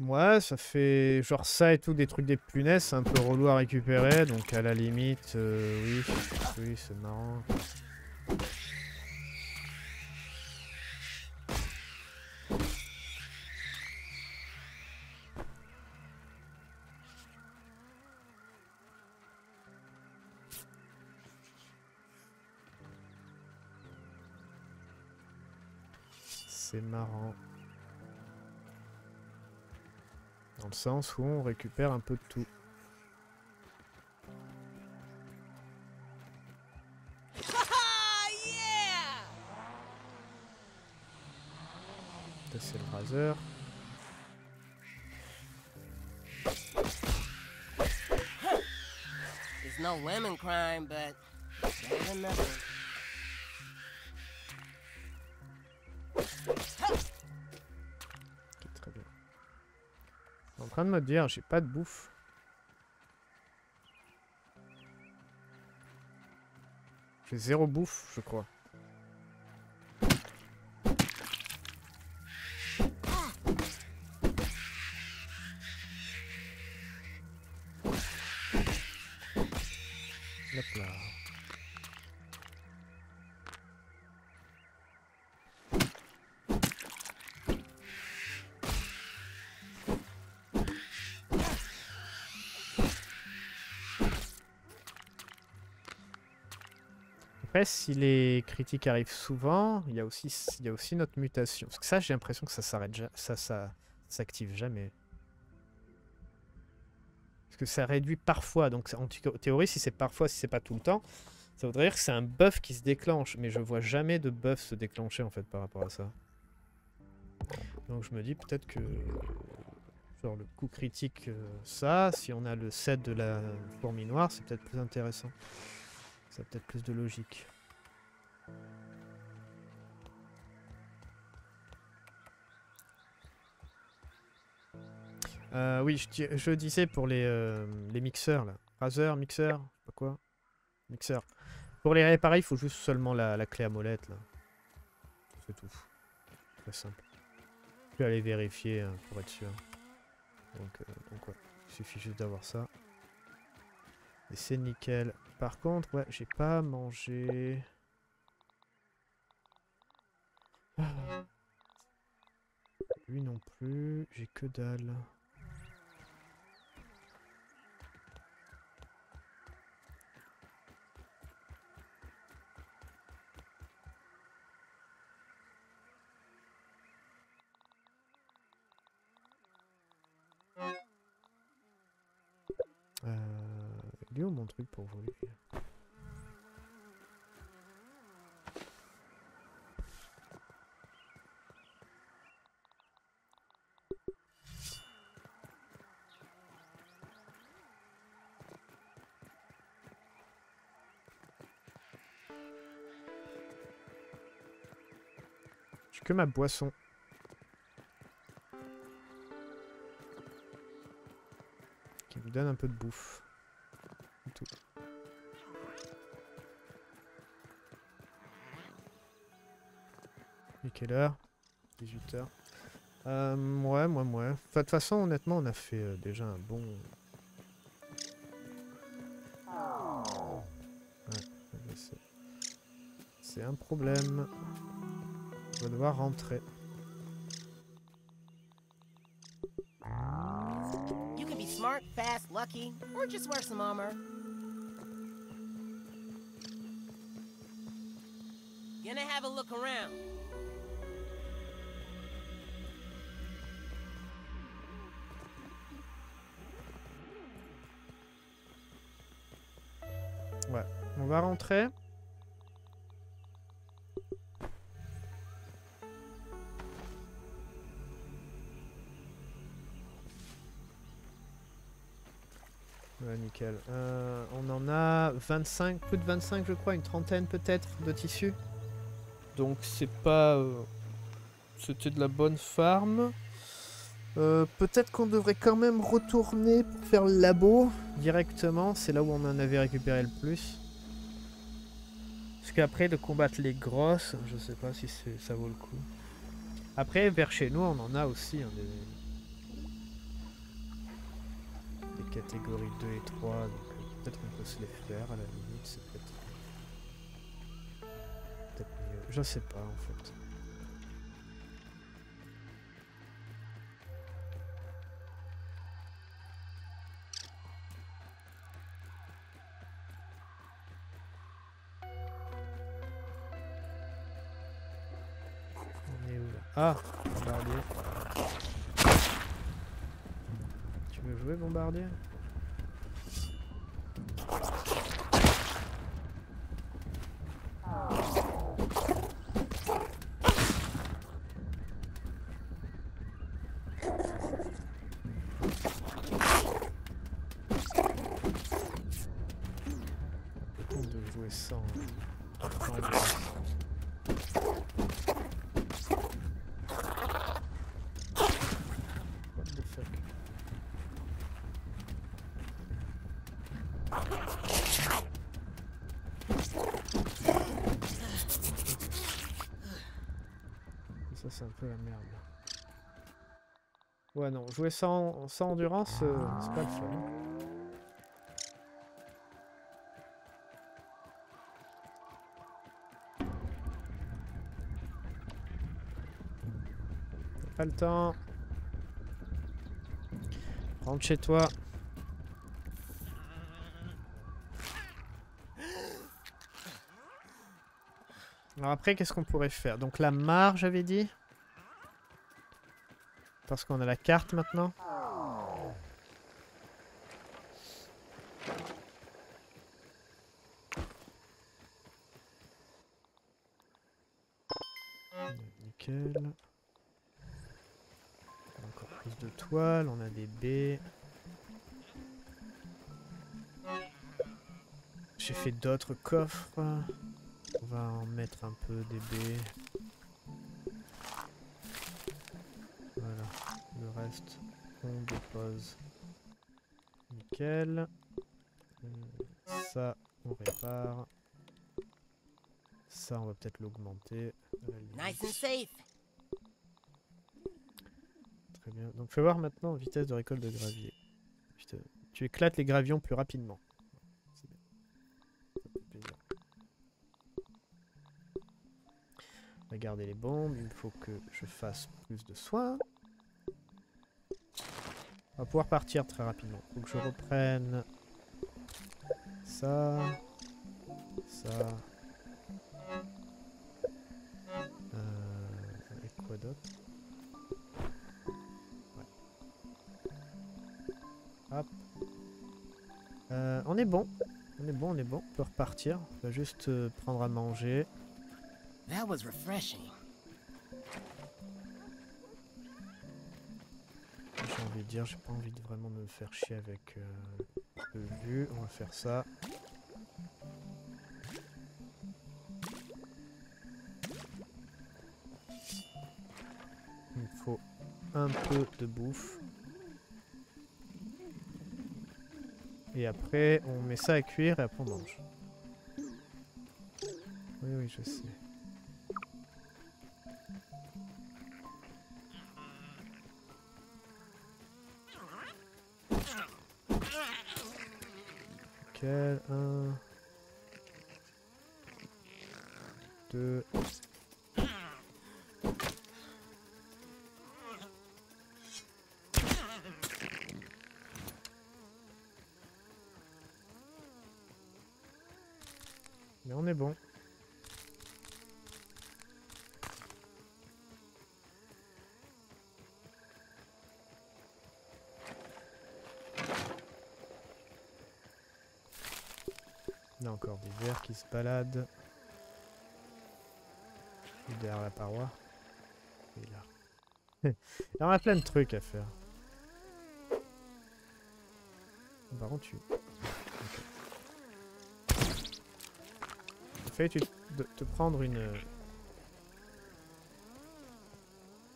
Ouais, ça fait genre ça et tout, des trucs des punaises, un peu relou à récupérer, donc à la limite, euh, oui, oui, c'est marrant. Dans le sens où on récupère un peu de tout. c'est le raser. De me dire, j'ai pas de bouffe. J'ai zéro bouffe, je crois. Si les critiques arrivent souvent, il y a aussi, il aussi notre mutation. Parce que ça, j'ai l'impression que ça s'arrête, ça, ça s'active jamais. Parce que ça réduit parfois. Donc, en thé- théorie, si c'est parfois, si c'est pas tout le temps, ça voudrait dire que c'est un buff qui se déclenche. Mais je vois jamais de buff se déclencher en fait par rapport à ça. Donc, je me dis peut-être que genre le coup critique, euh, ça, si on a le set de la fourmi noire, c'est peut-être plus intéressant. Peut-être plus de logique. Euh, oui, je disais pour les, euh, les mixeurs là. Razer, mixeur, je sais pas quoi. Mixeur. Pour les réparer, il faut juste seulement la, la clé à molette là. C'est tout. Très simple. Je vais aller vérifier hein, pour être sûr. Donc, euh, donc ouais, il suffit juste d'avoir ça. Et c'est nickel. Par contre, ouais, j'ai pas mangé. Ah. Lui non plus, j'ai que dalle. Est où mon truc pour lui J'ai que ma boisson. Qui me donne un peu de bouffe. Quelle heure? 18h. Euh, ouais, moi, ouais. Enfin, de toute façon, honnêtement, on a fait euh, déjà un bon... Ouais. C'est un problème. On va devoir rentrer. You can be smart, fast, lucky, or just wear some armor. Gonna have a look around. Va rentrer. Ouais, nickel. Euh, on en a 25, plus de 25 je crois, une trentaine peut-être de tissus. Donc c'est pas... euh, C'était de la bonne farm. Euh, peut-être qu'on devrait quand même retourner pour faire le labo directement. C'est là où on en avait récupéré le plus. Parce qu'après de combattre les grosses, je sais pas si ça vaut le coup. Après, vers chez nous, on en a aussi hein, des... des catégories 2 et 3. Donc euh, peut-être qu'on peut se les faire à la limite. C'est peut-être peut-être mieux. Je sais pas en fait. Ah Bombardier. Tu veux jouer Bombardier On de jouer sans... sans endurance. What the fuck Ça c'est un peu la merde. Ouais non, jouer sans, sans endurance, euh, c'est pas le fun. hein. Pas le temps. Rentre chez toi. Alors après, qu'est-ce qu'on pourrait faire? Donc la mare, j'avais dit? Parce qu'on a la carte maintenant. Nickel. Encore plus de toiles, on a des baies. J'ai fait d'autres coffres. On va en mettre un peu des baies. Reste on dépose. Nickel. Euh, Ça, on répare. Ça, on va peut-être l'augmenter. Nice and safe. Très bien. Donc fais voir maintenant vitesse de récolte de gravier. Putain, tu éclates les gravions plus rapidement. Bien. Ça garder les bombes. Il faut que je fasse plus de soins. On va pouvoir partir très rapidement. Faut je reprenne ça, ça. Euh, et quoi d'autre? Hop. Euh, on est bon. On est bon, on est bon. On peut repartir. On va juste euh, prendre à manger. That was refreshing. Dire, j'ai pas envie de vraiment me faire chier avec euh, le vue. On va faire ça. Il faut un peu de bouffe. Et après, on met ça à cuire et après on mange. Oui, oui, je sais. Qui se baladent. Et derrière la paroi. Et là. Il y en a plein de trucs à faire. Par contre, tu... Ok. T'as failli tu- te prendre une...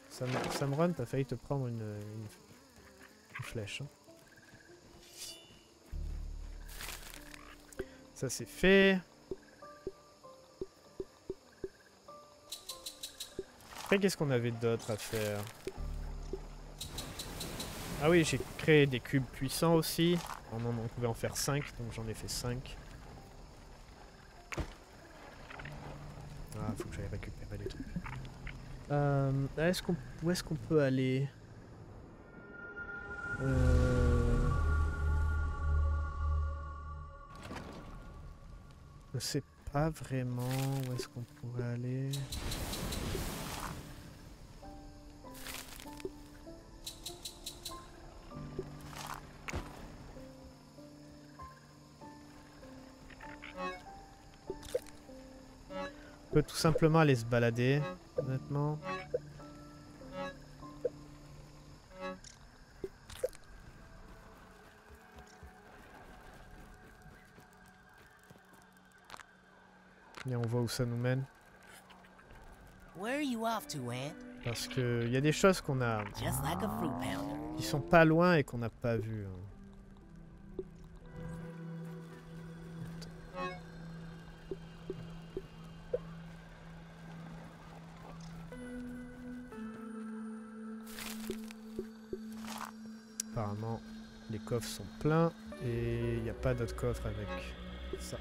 Sam, Samron, t'as failli te prendre une, une, une flèche. hein. Ça c'est fait. Après, qu'est-ce qu'on avait d'autre à faire? Ah oui, j'ai créé des cubes puissants aussi. On, en- on pouvait en faire 5, donc j'en ai fait 5. Ah, faut que j'aille récupérer les trucs. Euh, où est-ce qu'on peut aller? Je sais pas vraiment où est-ce qu'on pourrait aller. On peut tout simplement aller se balader, honnêtement. Où ça nous mène. Where are you off to, Ant? Parce que il y a des choses qu'on a qui sont pas loin et qu'on n'a pas vues. hein. Apparemment, les coffres sont pleins et il n'y a pas d'autres coffres avec ça.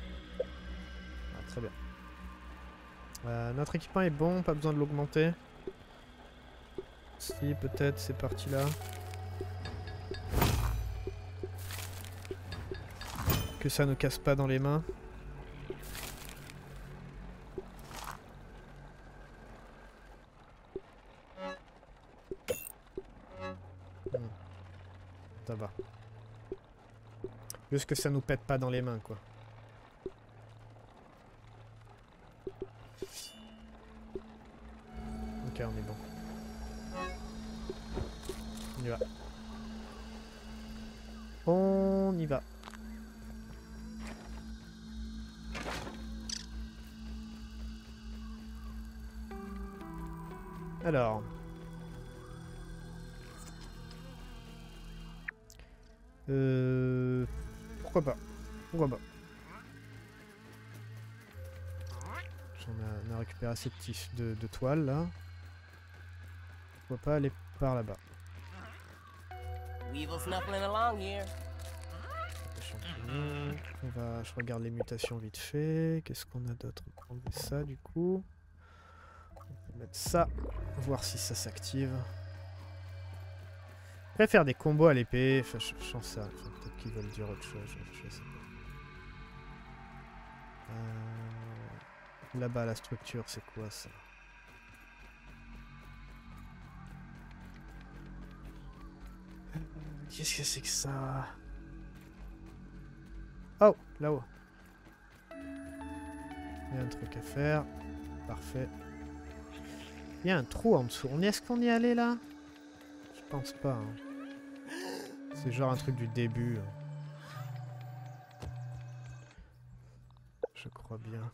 Notre équipement est bon, pas besoin de l'augmenter. Si, peut-être, c'est parti là. Que ça ne casse pas dans les mains. Hmm. Ça va. Juste que ça nous pète pas dans les mains, quoi. Récupéré assez de, toile là. Pourquoi pas aller par là-bas. On va, je regarde les mutations vite fait. Qu'est-ce qu'on a d'autre? On ça du coup. On peut mettre ça. Voir si ça s'active. Après faire des combos à l'épée. Enfin, je, sais rien. Enfin, Peut-être qu'ils veulent dire autre chose. Je, je sais pas. Là-bas, la structure, c'est quoi ça Qu'est-ce que c'est que ça Oh, là-haut. Il y a un truc à faire. Parfait. Il y a un trou en dessous. Est- Est-ce qu'on y allait là? Je pense pas. hein. C'est genre un truc du début. hein. Je crois bien.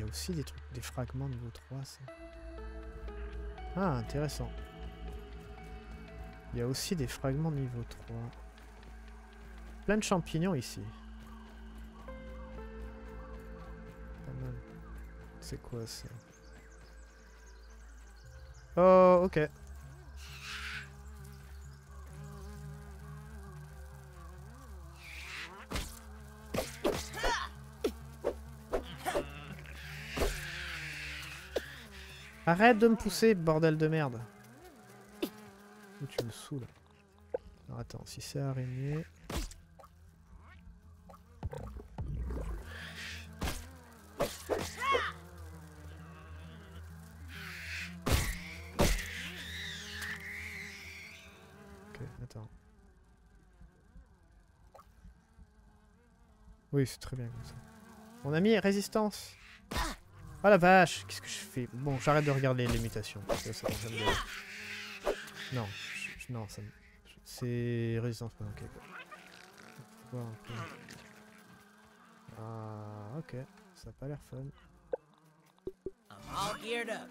Y a aussi des trucs, des fragments niveau 3, ça. Ah, intéressant. Il y a aussi des fragments niveau 3. Plein de champignons ici. C'est quoi ça? Oh, ok. Arrête de me pousser, bordel de merde. Tu me saoules. Alors attends, si c'est araignée... Ok, attends. Oui, c'est très bien comme ça. On a mis résistance. Oh la vache, qu'est-ce que je fais? Bon, j'arrête de regarder les mutations. parce que ça me. Non, je- non, ça me- c'est résistance. ok. Ah, ok. Ça a pas l'air fun. I'm all geared up.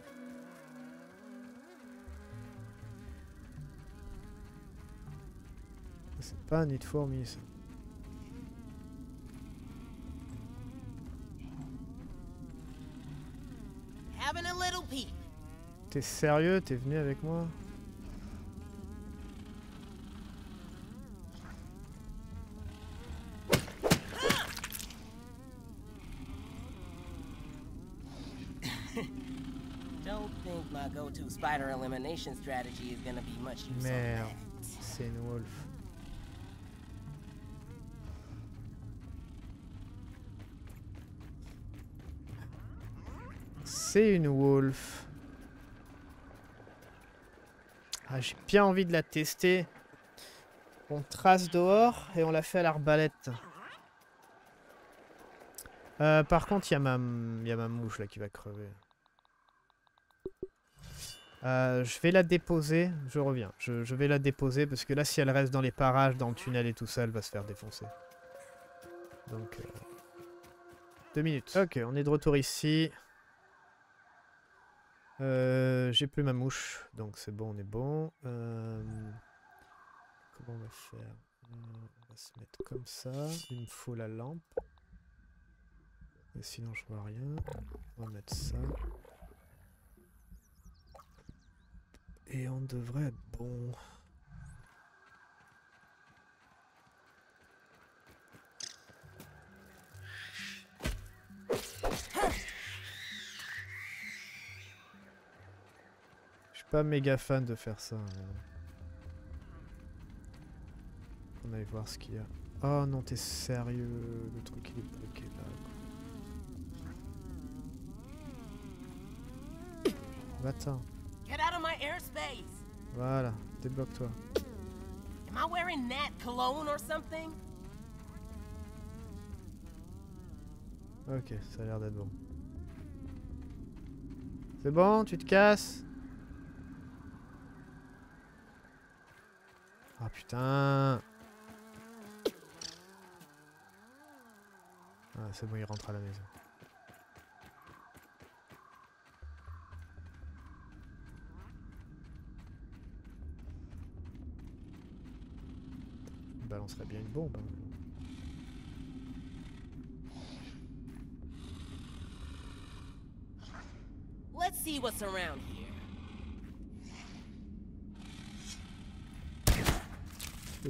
C'est pas un nid de fourmis, ça. T'es sérieux? T'es venu avec moi? Don't think my go-to spider elimination strategy is gonna be much use on Merde. that. C'est une wolf. C'est une wolf. Ah, j'ai bien envie de la tester. On trace dehors et on la fait à l'arbalète. Euh, par contre, il y, a ma mouche là qui va crever. Euh, je vais la déposer, je reviens. Je, je vais la déposer parce que là, si elle reste dans les parages, dans le tunnel et tout ça, elle va se faire défoncer. Donc, euh, deux minutes. Ok, on est de retour ici. Euh, J'ai plus ma mouche, donc c'est bon, on est bon. Euh, comment on va faire? On va se mettre comme ça. Il me faut la lampe. Sinon, je vois rien. On va mettre ça. Et on devrait être bon. Pas méga fan de faire ça. On aille voir ce qu'il y a. Oh non, t'es sérieux Le truc il est bloqué là. Va-t'en. Get out of my airspace. Voilà, débloque-toi. Am I wearing Nat cologne or something? Ok, ça a l'air d'être bon. C'est bon, tu te casses? Ah putain Ah c'est bon, il rentre à la maison. Il balancerait bien une bombe. hein. Oh,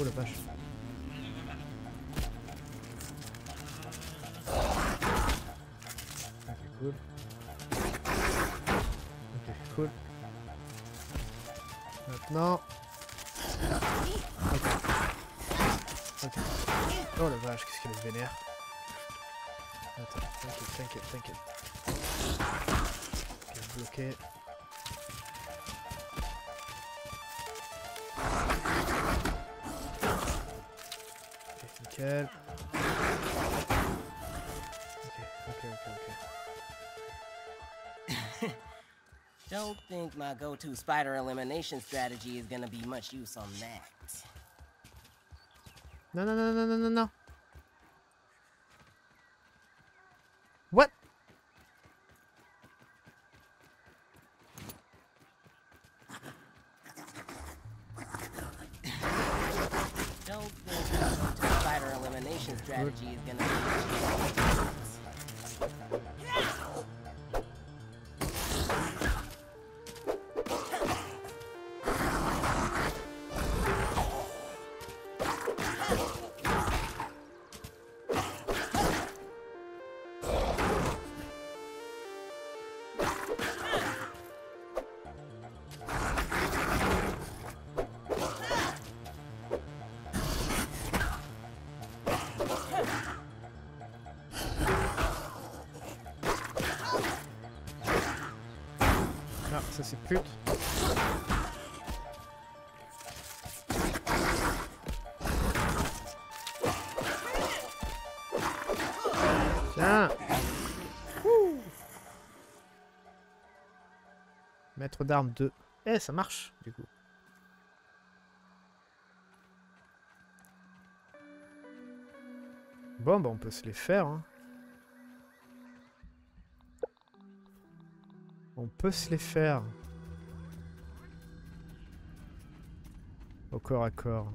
oh la vache. Ok, cool. Ok, cool. Maintenant. Ok. Ok. Oh la vache, qu'est-ce qu'elle est vénère. Attends, t'inquiète, t'inquiète, t'inquiète. Ok, bloqué. Ok, nickel. Ok, ok, ok, ok. Don't think my go-to spider elimination strategy is gonna be much use on that. Non, non, non, non, non, non, non. Tiens. Maître d'armes 2. Eh, ça marche, du coup. Bon, bah on peut se les faire, hein. On peut se les faire. Corps à corps.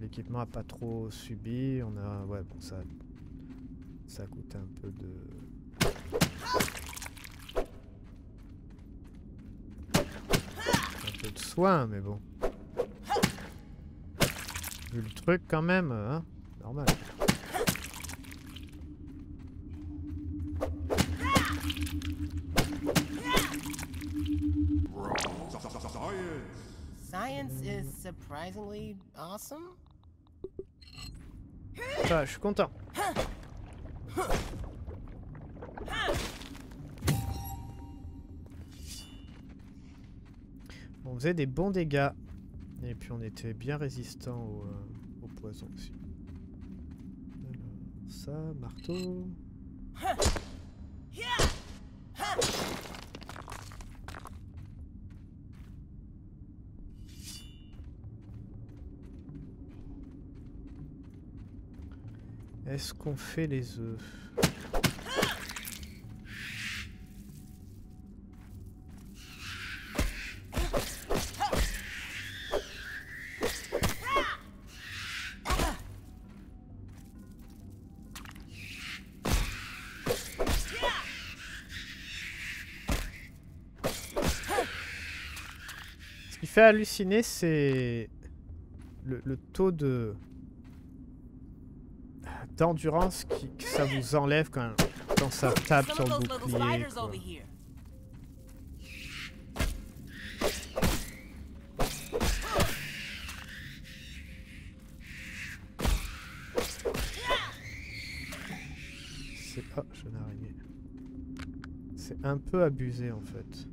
L'équipement a pas trop subi. On a... Ouais, bon, ça... Ça a coûté un peu de... Un peu de soin, mais bon. Vu le truc quand même, hein Normal. Science is Ça, je suis content. On faisait des bons dégâts. Et puis on était bien résistant au, euh, poison aussi. Alors, ça, marteau. Est-ce qu'on fait les œufs Ce qui fait halluciner, c'est le, le taux de d'endurance qui, que ça vous enlève quand, quand ça tape sur le bouclier. quoi. C'est oh, araignée. C'est un peu abusé en fait.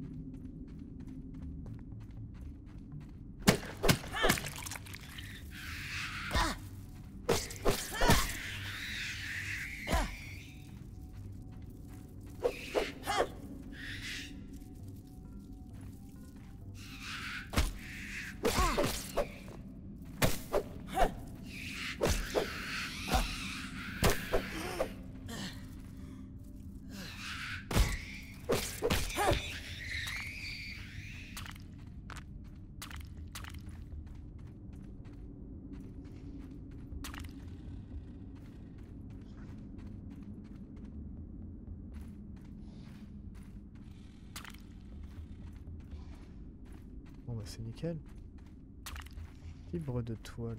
Fibre de toile.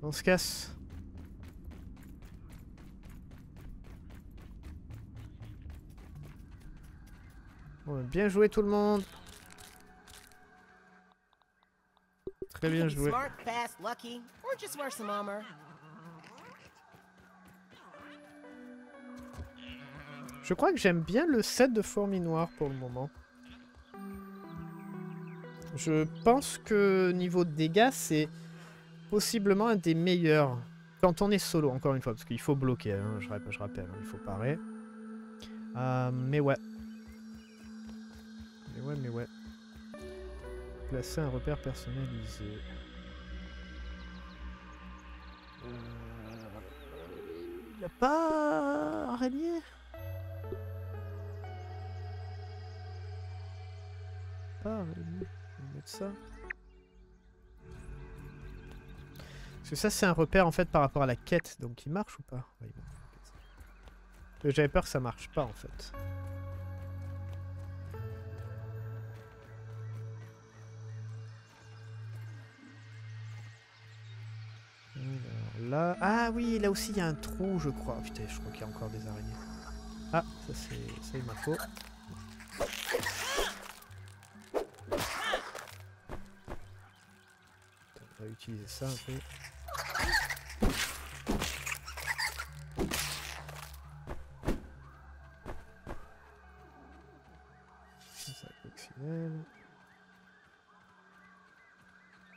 On se casse. Bien joué tout le monde. Très bien joué. Smart, fast, lucky, or just wear some armor. Je crois que j'aime bien le set de fourmis noires pour le moment. Je pense que niveau dégâts, c'est possiblement un des meilleurs. Quand on est solo, encore une fois, parce qu'il faut bloquer, hein, je, rappelle, hein, il faut parer. Euh, mais ouais. Mais ouais, mais ouais. Placer un repère personnalisé. Il a pas araignée? Pas. Ça. Parce que ça, c'est un repère en fait par rapport à la quête, donc il marche ou pas? Euh, J'avais peur que ça marche pas en fait. Alors là... Ah oui, là aussi il y a un trou, je crois. Putain, je crois qu'il y a encore des araignées. Ah, ça c'est... m'a faut. Utiliser ça un peu.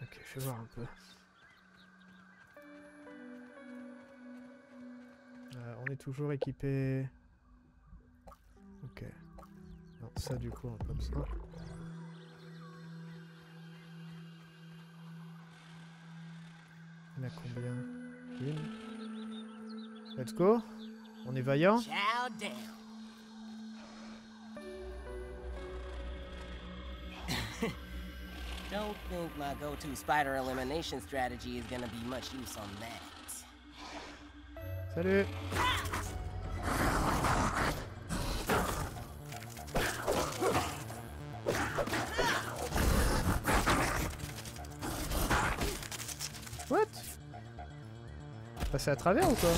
Ok, je vais voir un peu. Euh, on est toujours équipé. Ok. Ça du coup, on comme ça. Combien Une. Let's go. On est vaillant. Don't think my go-to spider elimination strategy is gonna be much use on that. Salut Passer à travers ou quoi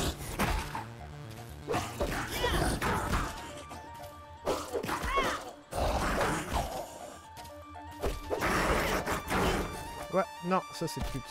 Ouais, non, ça c'est pute.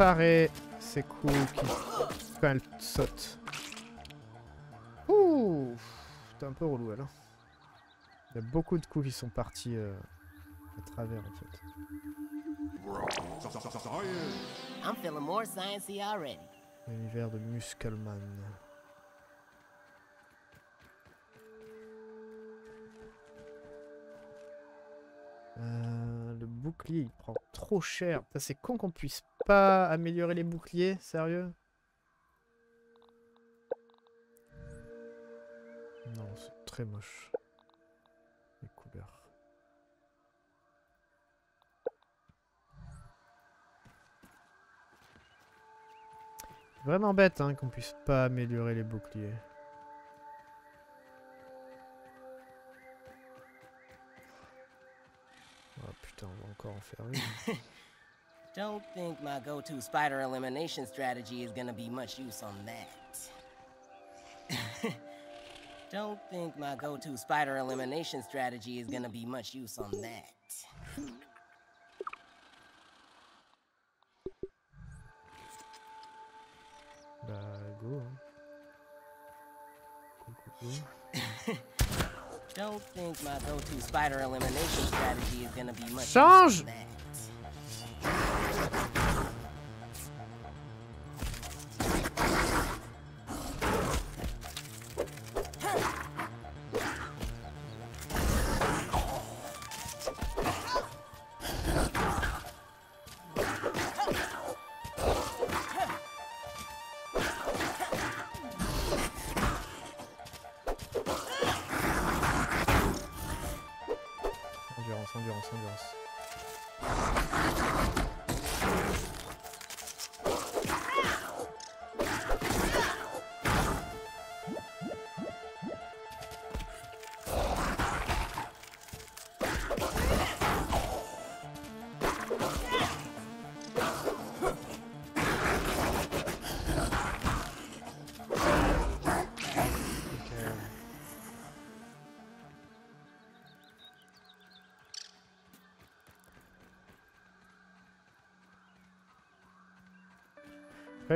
Paré ces coups qui... quand elle saute. Ouh T'es un peu relou elle. Il y a beaucoup de coups qui sont partis euh, à travers en fait. I'm feeling more sciencey already. L'univers de Muscleman. Euh, le bouclier il prend trop cher. C'est con qu'on puisse pas améliorer les boucliers, sérieux? Non, c'est très moche. Les couleurs. Vraiment bête hein, qu'on puisse pas améliorer les boucliers. Oh putain, on va encore en faire une. Don't think my go-to spider elimination strategy is gonna be much use on that. Don't think my go-to spider elimination strategy is gonna be much use on that. Don't think my go-to spider elimination strategy is gonna be much use Change! on that.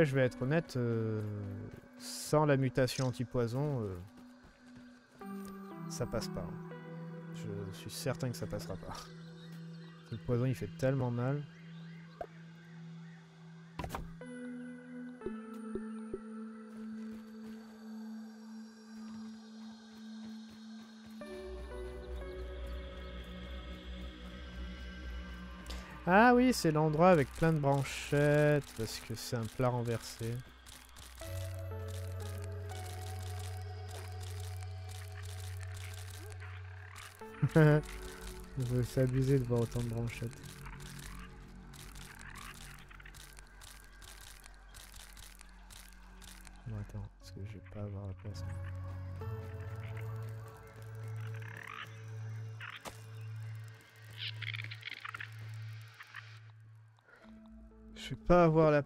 Je vais être honnête, euh, sans la mutation anti-poison, euh, Ça passe pas. hein. Je suis certain que ça passera pas. Le poison il fait tellement mal. C'est l'endroit avec plein de branchettes parce que c'est un plat renversé. C'est abusé de voir autant de branchettes.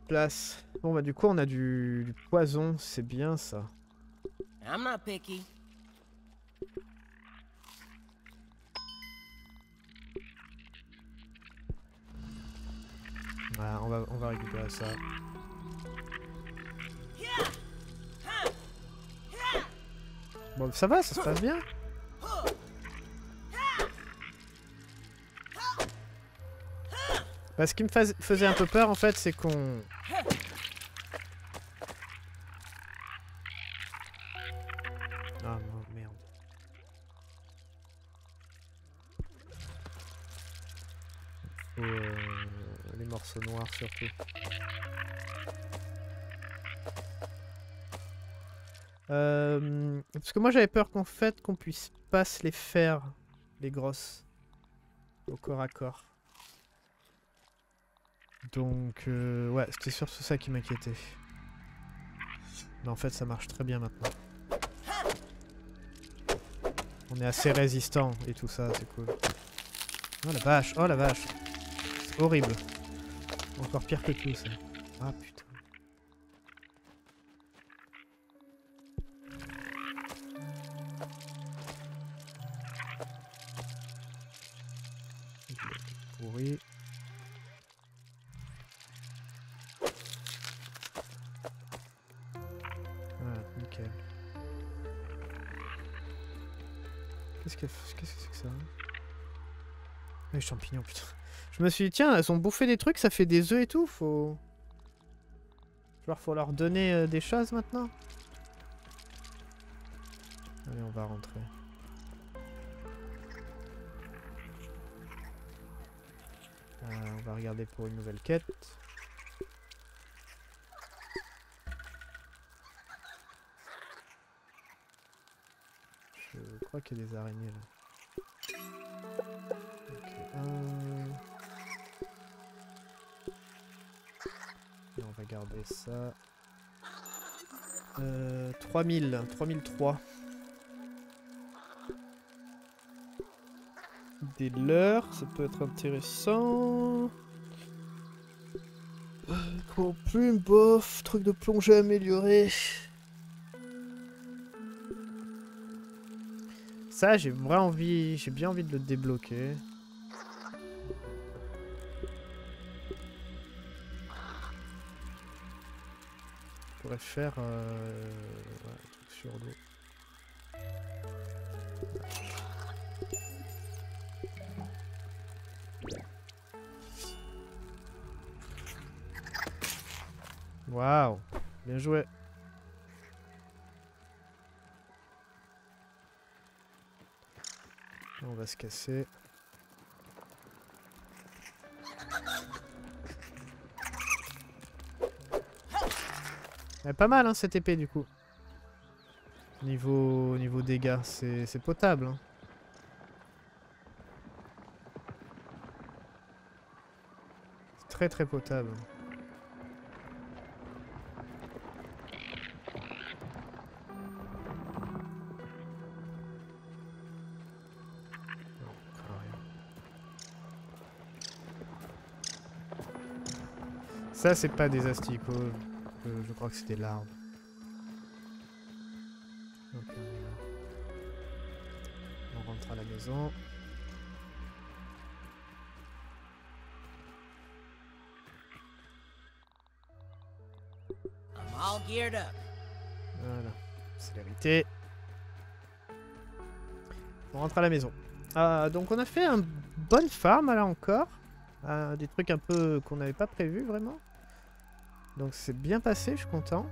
Place. Bon bah du coup on a du, du poison, c'est bien ça. I'm not picky. Voilà, on va, on va récupérer ça. Bon, ça va, ça se passe bien? Bah, ce qui me fais- faisait un peu peur, en fait, c'est qu'on... Ah, merde. Euh, les morceaux noirs, surtout. Euh, parce que moi j'avais peur qu'en fait qu'on puisse pas se les faire, les grosses, au corps à corps. Donc euh, ouais, c'était surtout ça qui m'inquiétait. Mais en fait ça marche très bien maintenant. On est assez résistant et tout ça, c'est cool. Oh la vache, oh la vache. C'est horrible. Encore pire que tout ça. Ah putain. Qu'est-ce que c'est que ça hein? Ah, Les champignons, putain. Je me suis dit, tiens, elles ont bouffé des trucs, ça fait des œufs et tout, faut... Genre, faut leur donner euh, des choses maintenant? Allez, on va rentrer. Euh, on va regarder pour une nouvelle quête. Je crois des araignées là. Ok, un... On va garder ça. Euh, 3000, 3003. Des leurres, ça peut être intéressant. Euh, Pour plume, bof, truc de plongée amélioré. Ça, j'ai vraiment envie, j'ai bien envie de le débloquer. Je pourrais faire euh, un truc sur l'eau. Waouh, bien joué. Se casser. Pas mal hein, cette épée du coup. Niveau, niveau dégâts, c'est potable. hein. Très très potable. Ça, c'est pas des asticots. Euh, je crois que c'était l'arbre. Ok, on rentre à la maison. Voilà. Célérité. on rentre à la maison. Euh, donc on a fait une bonne farm là encore. Euh, des trucs un peu qu'on n'avait pas prévu vraiment. Donc c'est bien passé, je suis content.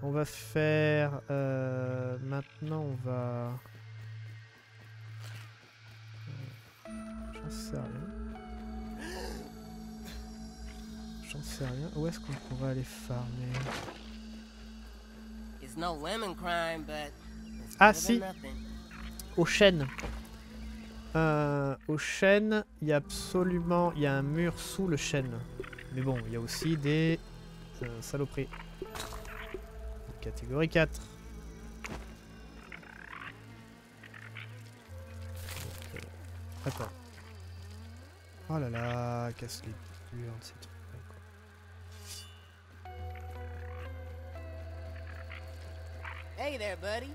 On va faire... euh, maintenant on va... Euh, J'en sais rien. J'en sais rien. Où est-ce qu'on pourrait aller farmer? Ah, si. Au chêne. Euh, au chêne, il y a absolument... Il y a un mur sous le chêne. Mais bon, il y a aussi des euh, saloperies. Catégorie 4. Donc, euh. Oh là là, casse les burnes, ces trucs. Hey there, buddy.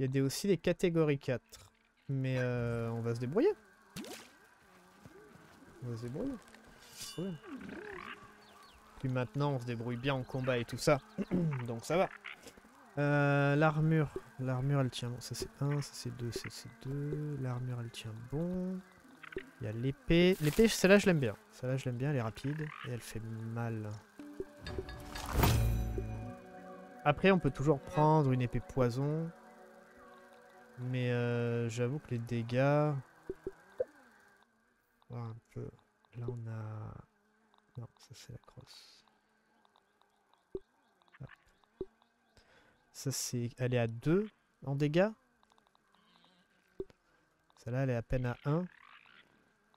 Il y a des, aussi des catégories 4. Mais euh, on va se débrouiller. On va se débrouiller. Puis maintenant, on se débrouille bien en combat et tout ça. Donc ça va. Euh, L'armure. L'armure, elle tient bon. Ça c'est 1, ça c'est 2, ça c'est 2. L'armure, elle tient bon. Il y a l'épée. L'épée, celle-là, je l'aime bien. Celle-là, je l'aime bien. Elle est rapide. Et elle fait mal. Après, on peut toujours prendre une épée poison. Mais euh, j'avoue que les dégâts... Voir un peu. Là on a... Non, ça c'est la crosse. Ça c'est... Elle est à 2 en dégâts? Celle-là elle est à peine à 1.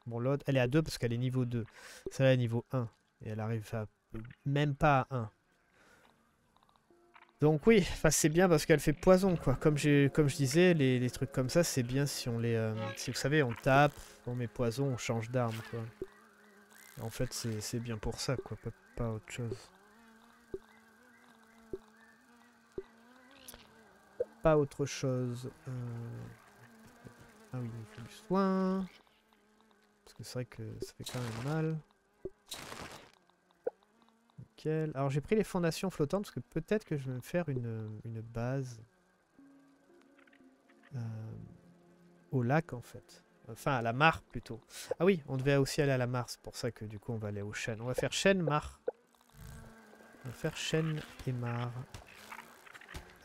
Bon l'autre, elle est à 2 parce qu'elle est niveau 2. Celle-là est niveau 1. Et elle arrive à... Même pas à 1. Donc oui, c'est bien parce qu'elle fait poison quoi. Comme, comme je disais, les, les trucs comme ça c'est bien si on les... euh, si vous savez, on tape, on met poison, on change d'arme. En fait c'est bien pour ça quoi, pas, pas autre chose. Pas autre chose. euh, Ah oui, il faut du soin. Parce que c'est vrai que ça fait quand même mal. Alors j'ai pris les fondations flottantes parce que peut-être que je vais me faire une, une base euh, au lac en fait. Enfin à la mare plutôt. Ah oui, on devait aussi aller à la mare, c'est pour ça que du coup on va aller au chêne. On va faire chêne, mare. On va faire chêne et mare.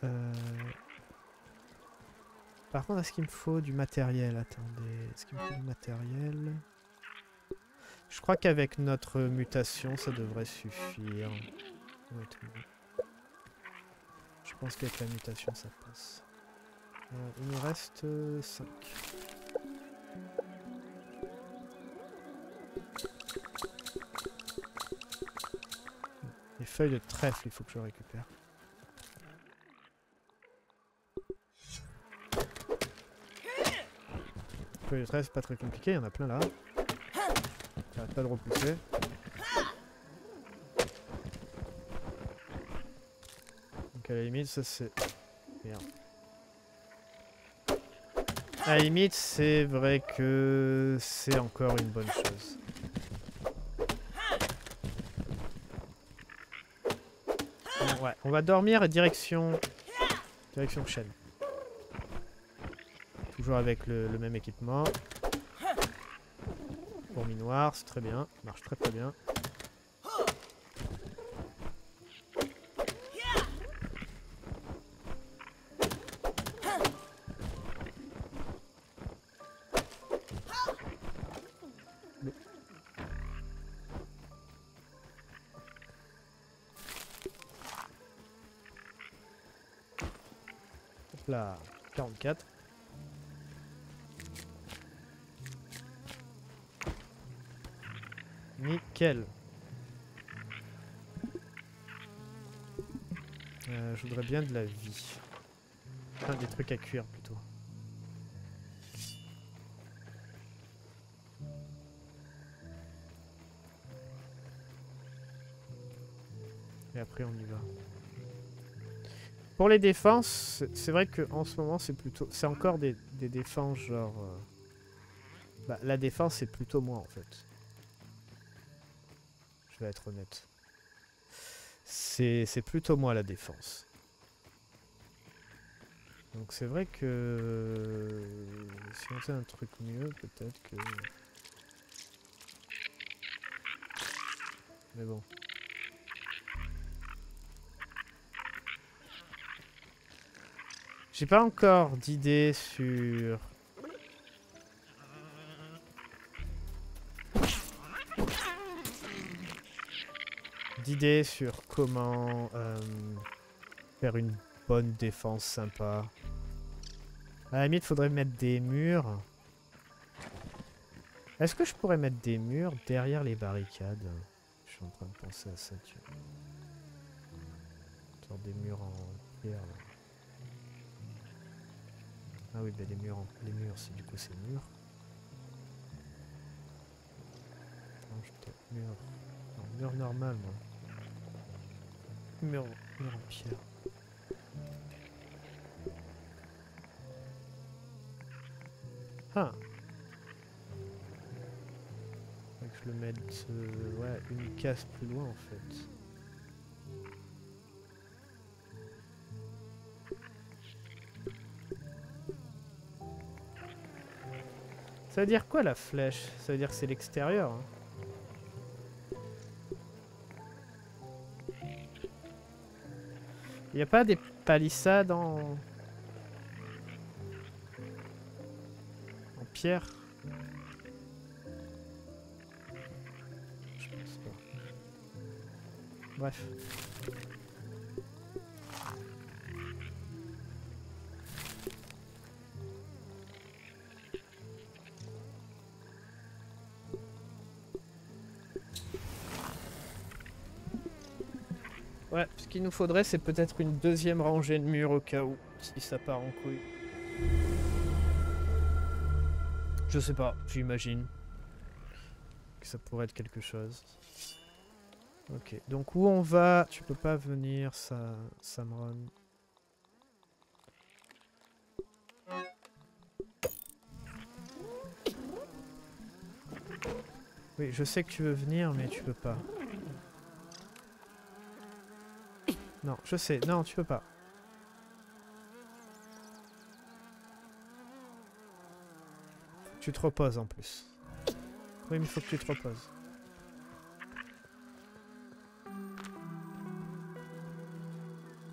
Euh, Par contre, est-ce qu'il me faut du matériel? Attendez, est-ce qu'il me faut du matériel? Je crois qu'avec notre mutation, ça devrait suffire. Je pense qu'avec la mutation, ça passe. Euh, il me reste 5. Les feuilles de trèfle, il faut que je récupère. Les feuilles de trèfle, c'est pas très compliqué, il y en a plein là. Pas de repousser. Donc à la limite, ça c'est... Merde. À la limite, c'est vrai que c'est encore une bonne chose. Ouais, on va dormir direction... Direction chaîne. Toujours avec le même équipement. Fourmi noire, c'est très bien. Marche très très bien. Euh, je voudrais bien de la vie. Enfin, des trucs à cuire plutôt. Et après on y va. Pour les défenses, c'est- vrai que en ce moment c'est plutôt, c'est encore des, des défenses genre. euh, bah, la défense c'est plutôt moi en fait. Je vais être honnête. C'est c'est plutôt moi la défense. Donc c'est vrai que si on fait un truc mieux, peut-être que. Mais bon. J'ai pas encore d'idée sur... D'idée sur comment euh, faire une bonne défense sympa. À la limite, faudrait mettre des murs. Est-ce que je pourrais mettre des murs derrière les barricades? Je suis en train de penser à ça, tu vois. Des murs en pierre. Ah oui, bah les murs, en- les murs, c'est du coup c'est murs. Peut-être mur. Non, mur normal, moi. Mur, mur en pierre. Ah. Que je le mette, euh, ouais, une case plus loin en fait. Ça veut dire quoi la flèche? Ça veut dire que c'est l'extérieur. hein. Y a pas des palissades en... Pierre? Bref. Qu'il nous faudrait, c'est peut-être une deuxième rangée de murs au cas où, si ça part en couille. Je sais pas, j'imagine que ça pourrait être quelque chose. Ok, donc où on va? Tu peux pas venir, ça, Samron. Oui, je sais que tu veux venir, mais tu peux pas. Non, je sais. Non, tu peux pas. Tu te reposes en plus. Oui, mais il faut que tu te reposes.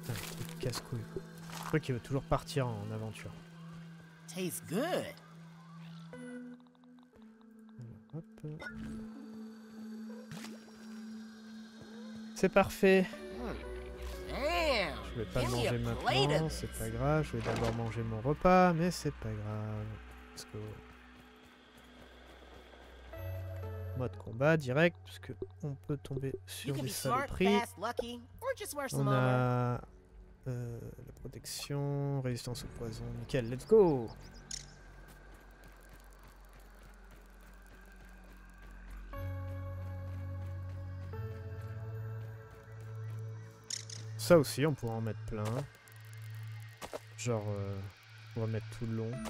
Putain, casse-couille. Le truc qui veut toujours partir en aventure. Tastes good. C'est parfait. Je vais pas manger maintenant, c'est pas grave. Je vais d'abord manger mon repas, mais c'est pas grave. Let's go. Mode combat direct, parce que on peut tomber sur des saloperies. On a euh, la protection, résistance au poison. Nickel, let's go. Ça aussi, on pourra en mettre plein. Genre, euh, on va mettre tout le long. Ça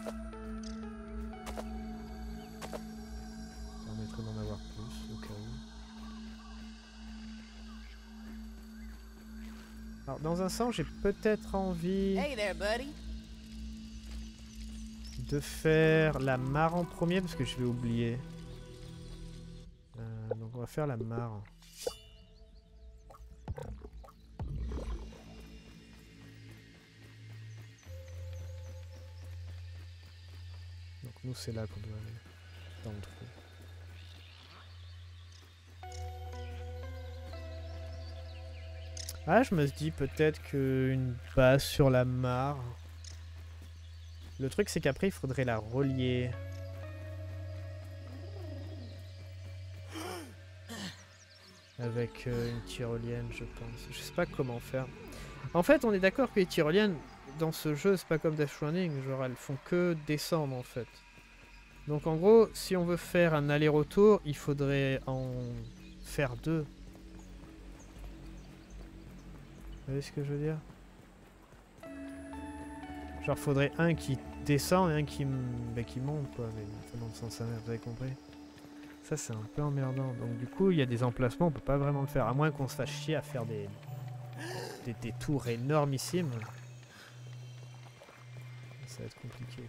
permettrait d'en avoir plus, au cas où. Alors, dans un sens, j'ai peut-être envie Hey there, buddy. de faire la mare en premier parce que je vais oublier. Euh, donc, on va faire la mare. Nous, c'est là qu'on doit aller. Dans le trou. Ah, je me dis peut-être qu'une base sur la mare. Le truc, c'est qu'après, il faudrait la relier. Avec euh, une tyrolienne, je pense. Je sais pas comment faire. En fait, on est d'accord que les tyroliennes, dans ce jeu, c'est pas comme Death Running. Genre, elles font que descendre, en fait. Donc, en gros, si on veut faire un aller-retour, il faudrait en faire deux. Vous voyez ce que je veux dire? Genre, faudrait un qui descend et un qui, bah, qui monte, quoi. Mais dans le sens inverse, vous avez compris? Ça, c'est un peu emmerdant. Donc, du coup, il y a des emplacements, on peut pas vraiment le faire. À moins qu'on se fasse chier à faire des, des, tours énormissimes. Ça va être compliqué.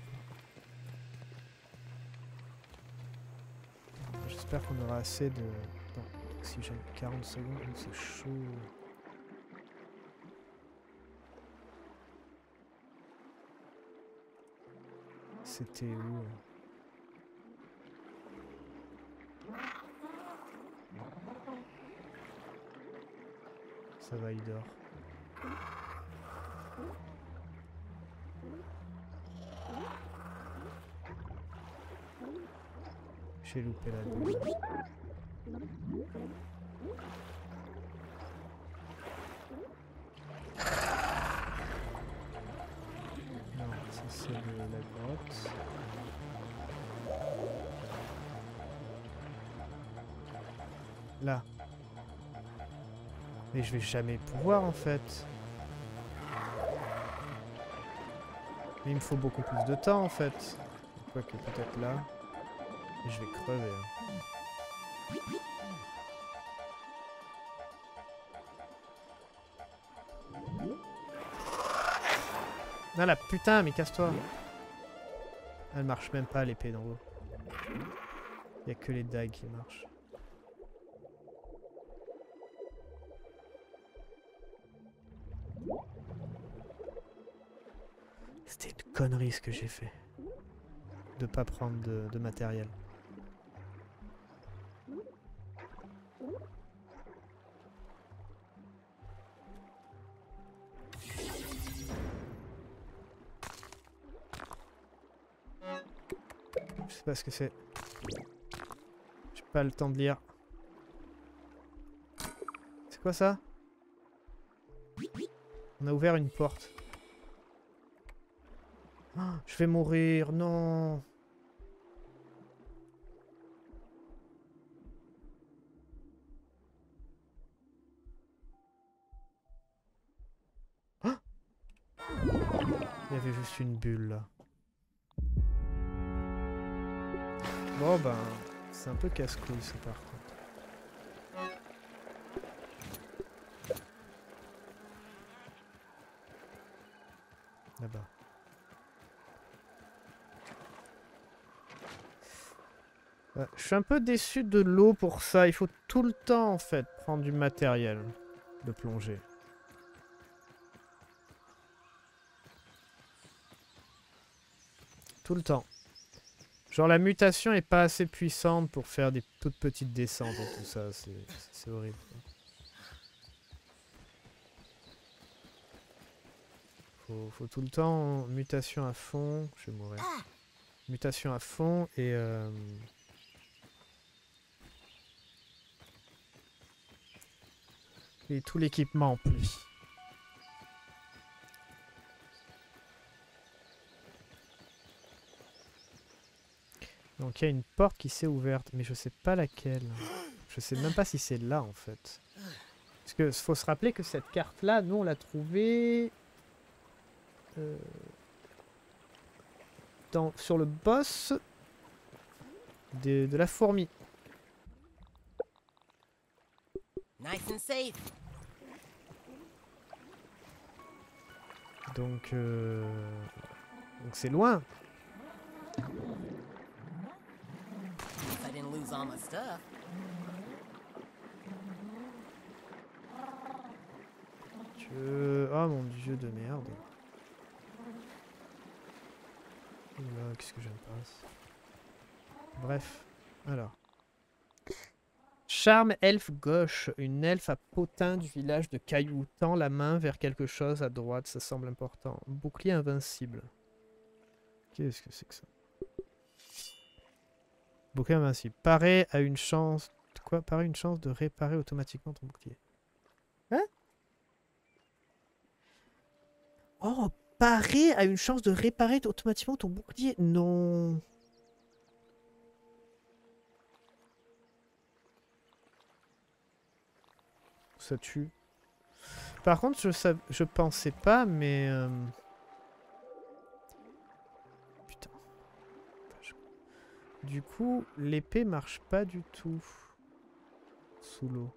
J'espère qu'on aura assez de... Non, oxygène 40 secondes, c'est chaud. C'était où euh Ça va, il dort. J'ai loupé la bulle. Non, ça c'est la grotte. Là. Mais je vais jamais pouvoir en fait. Mais il me faut beaucoup plus de temps en fait. Quoique peut-être là. Je vais crever. hein. Ah la putain, mais casse-toi. Elle marche même pas l'épée d'en haut. Y a que les dagues qui marchent. C'était une connerie ce que j'ai fait. De pas prendre de matériel. Pas ce que c'est. J'ai pas le temps de lire. C'est quoi ça? On a ouvert une porte. Ah, je vais mourir, non. Ah Il y avait juste une bulle là. Bon ben, c'est un peu casse-couille ça par contre. Là-bas. Euh, je suis un peu déçu de l'eau pour ça. Il faut tout le temps en fait prendre du matériel de plongée. Tout le temps. Genre la mutation est pas assez puissante pour faire des toutes petites descentes et tout ça, c'est horrible. Faut, faut tout le temps mutation à fond, je vais mourir. Mutation à fond et euh, et tout l'équipement en plus. Donc il y a une porte qui s'est ouverte, mais je sais pas laquelle. Je sais même pas si c'est là en fait. Parce que faut se rappeler que cette carte là, nous on l'a trouvée euh, dans, sur le boss de, de la fourmi. Nice and safe. Donc euh, donc c'est loin. Oh mon dieu de merde. Oula, qu'est-ce que j'aime pas. Bref, alors. Charme elfe gauche. Une elfe à potin du village de Caillou tend la main vers quelque chose à droite, ça semble important. Bouclier invincible. Qu'est-ce que c'est que ça? Bouclier invincible. Paraît à une chance... Quoi Paraît une chance de réparer automatiquement ton bouclier. Hein? Oh, parer a une chance de réparer automatiquement ton bouclier? Non. Ça tue. Par contre, je, je pensais pas, mais... euh, Du coup, l'épée marche pas du tout. Sous l'eau.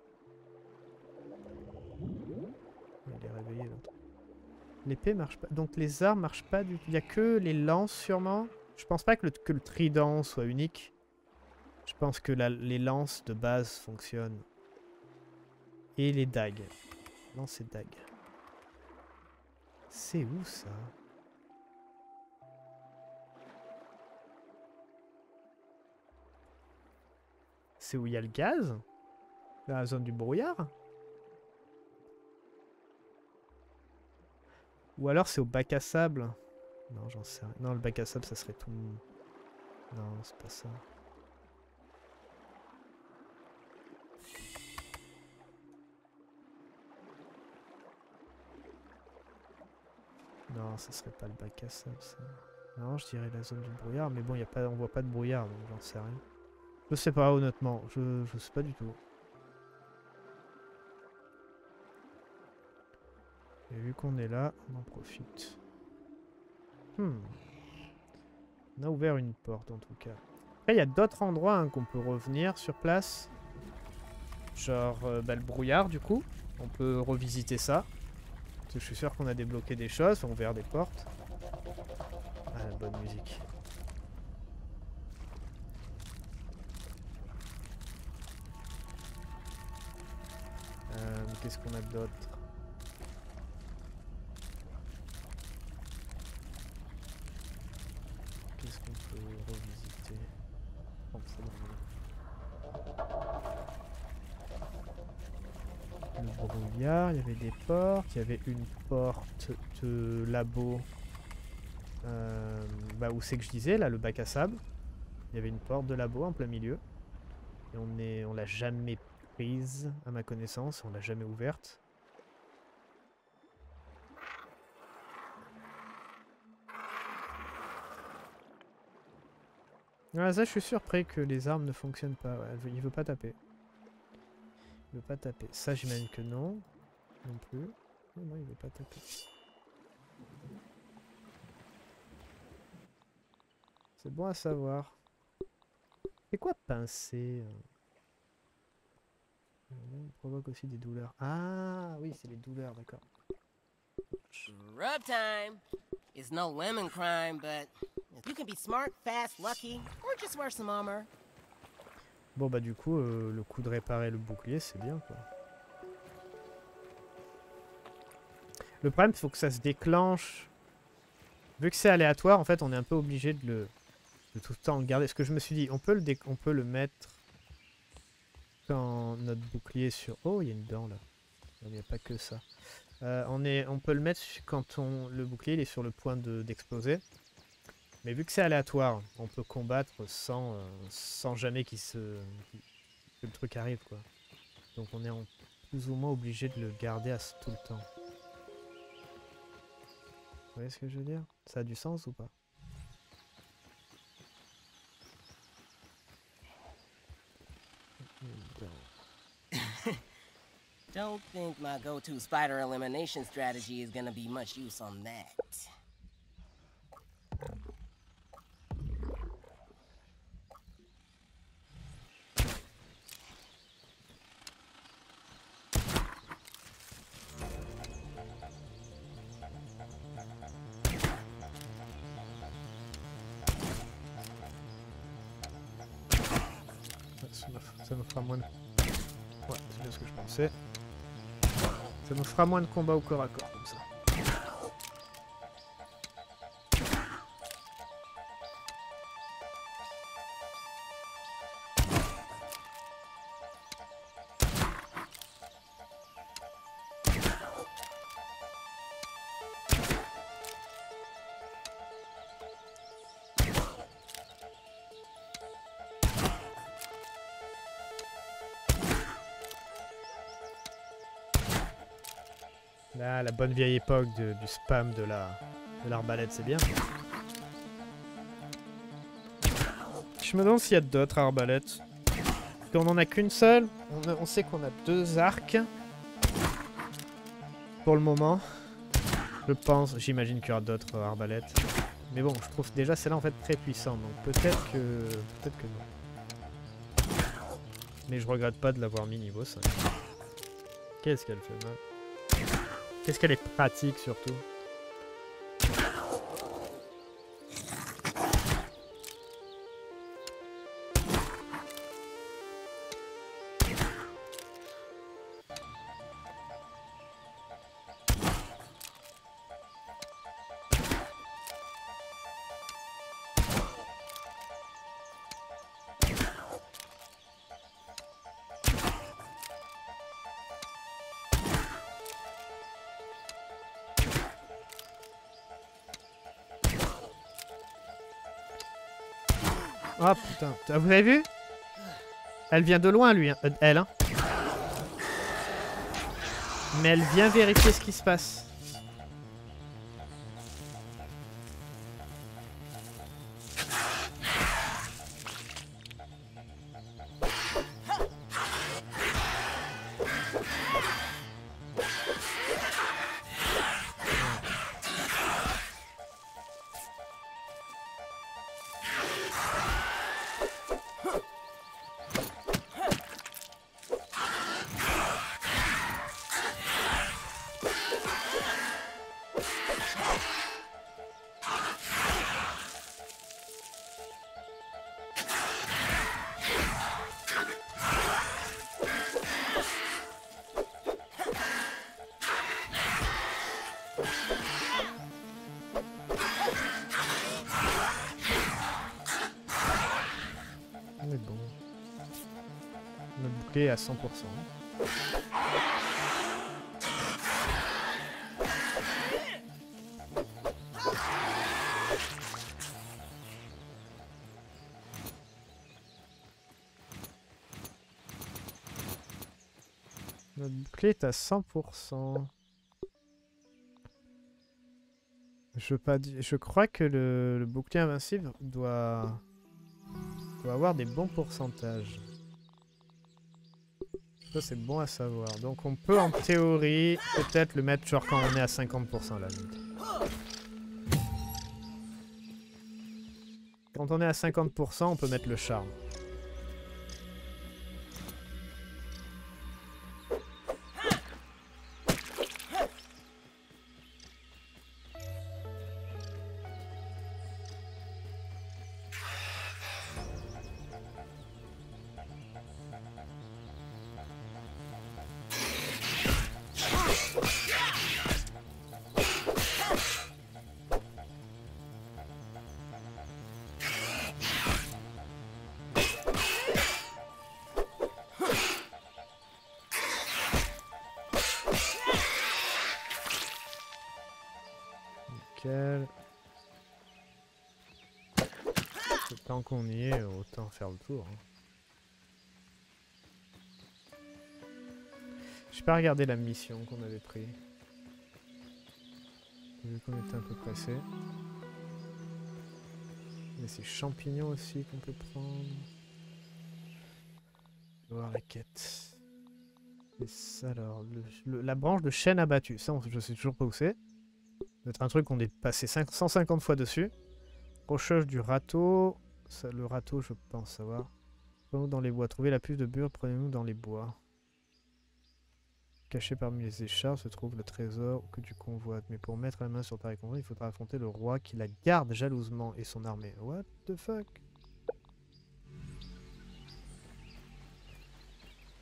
Il est réveillé l'autre. L'épée marche pas. Donc les armes marchent pas du tout. Il y a que les lances sûrement. Je pense pas que le, que trident soit unique. Je pense que les lances de base fonctionnent. Et les dagues. Lance et dagues. C'est où ça? C'est où il y a le gaz la zone du brouillard Ou alors c'est au bac à sable Non, j'en sais rien. Non, le bac à sable, ça serait tout... Non, c'est pas ça. Non, ça serait pas le bac à sable, ça. Non, je dirais la zone du brouillard, mais bon, y a pas, on voit pas de brouillard, donc j'en sais rien. Je sais pas, honnêtement. Je, je sais pas du tout. Et vu qu'on est là, on en profite. Hmm. On a ouvert une porte, en tout cas. Après, il y a d'autres endroits hein, qu'on peut revenir sur place. Genre euh, bah, le brouillard, du coup. On peut revisiter ça. Parce que je suis sûr qu'on a débloqué des choses, on ouvert des portes. Ah, la bonne musique. Qu'est-ce qu'on a d'autre Qu'est-ce qu'on peut revisiter. Le brouillard, il y avait des portes, il y avait une porte de labo. euh, bah, où c'est que je disais, là, le bac à sable. Il y avait une porte de labo en plein milieu. Et on est, on l'a jamais à ma connaissance, on l'a jamais ouverte. Ah, ça, je suis surpris que les armes ne fonctionnent pas. Ouais, il veut pas taper. Il veut pas taper. Ça, j'imagine que non. Non plus. Non, il veut pas taper. C'est bon à savoir. C'est quoi pincer euh Euh, provoque aussi des douleurs. Ah oui, c'est les douleurs, d'accord. Rub time. It's no lemon crime, but you can be smart, fast, lucky, or just wear some armor. Bon bah du coup, euh, le coup de réparer le bouclier, c'est bien quoi. Le problème, il faut que ça se déclenche. Vu que c'est aléatoire, en fait, on est un peu obligé de le de tout le temps le garder. Ce que je me suis dit, on peut le, on peut le mettre notre bouclier sur... Oh, il y a une dent là. Il n'y a pas que ça. Euh, on, est, on peut le mettre quand on, le bouclier il est sur le point de- d'exploser. Mais vu que c'est aléatoire, on peut combattre sans, euh, sans jamais qu'il se, que le truc arrive quoi. Donc on est plus ou moins obligé de le garder à tout le temps. Vous voyez ce que je veux dire? Ça a du sens ou pas? Don't think my go-to spider elimination strategy is gonna be much use on that. Fera moins de combats au corps à corps bonne vieille époque de- du spam de la de l'arbalète, c'est bien. Je me demande s'il y a d'autres arbalètes. Qu'on en a qu'une seule? On, a- on sait qu'on a deux arcs. Pour le moment. Je pense, j'imagine qu'il y aura d'autres arbalètes. Mais bon, je trouve déjà celle-là en fait très puissante, donc peut-être que... peut-être que non. Mais je regrette pas de l'avoir mis niveau 5. Qu'est-ce qu'elle fait mal Qu'est-ce qu'elle est pratique surtout? Vous avez vu? Elle vient de loin lui, hein. Euh, elle hein. Mais elle vient vérifier ce qui se passe. À 100%. Notre bouclier est à 100%. Je, pas je crois que le, bouclier invincible doit avoir des bons pourcentages. Ça c'est bon à savoir. Donc on peut en théorie peut-être le mettre genre quand on est à 50% là. Quand on est à 50%, on peut mettre le charme. J'ai pas regardé la mission qu'on avait pris. Vu qu'on était un peu pressé. Mais c'est champignons aussi qu'on peut prendre. Voir la quête. Et ça alors, la branche de chêne abattue. Ça, je sais toujours pas où c'est. être un truc qu'on est passé 150 fois dessus. Rocheuse du râteau le râteau, je pense savoir. Prenons dans les bois. Trouvez la puce de bure, prenez-nous dans les bois. Caché parmi les écharpes se trouve le trésor que tu convoites. Mais pour mettre la main sur ta récompense, il faudra affronter le roi qui la garde jalousement et son armée. What the fuck?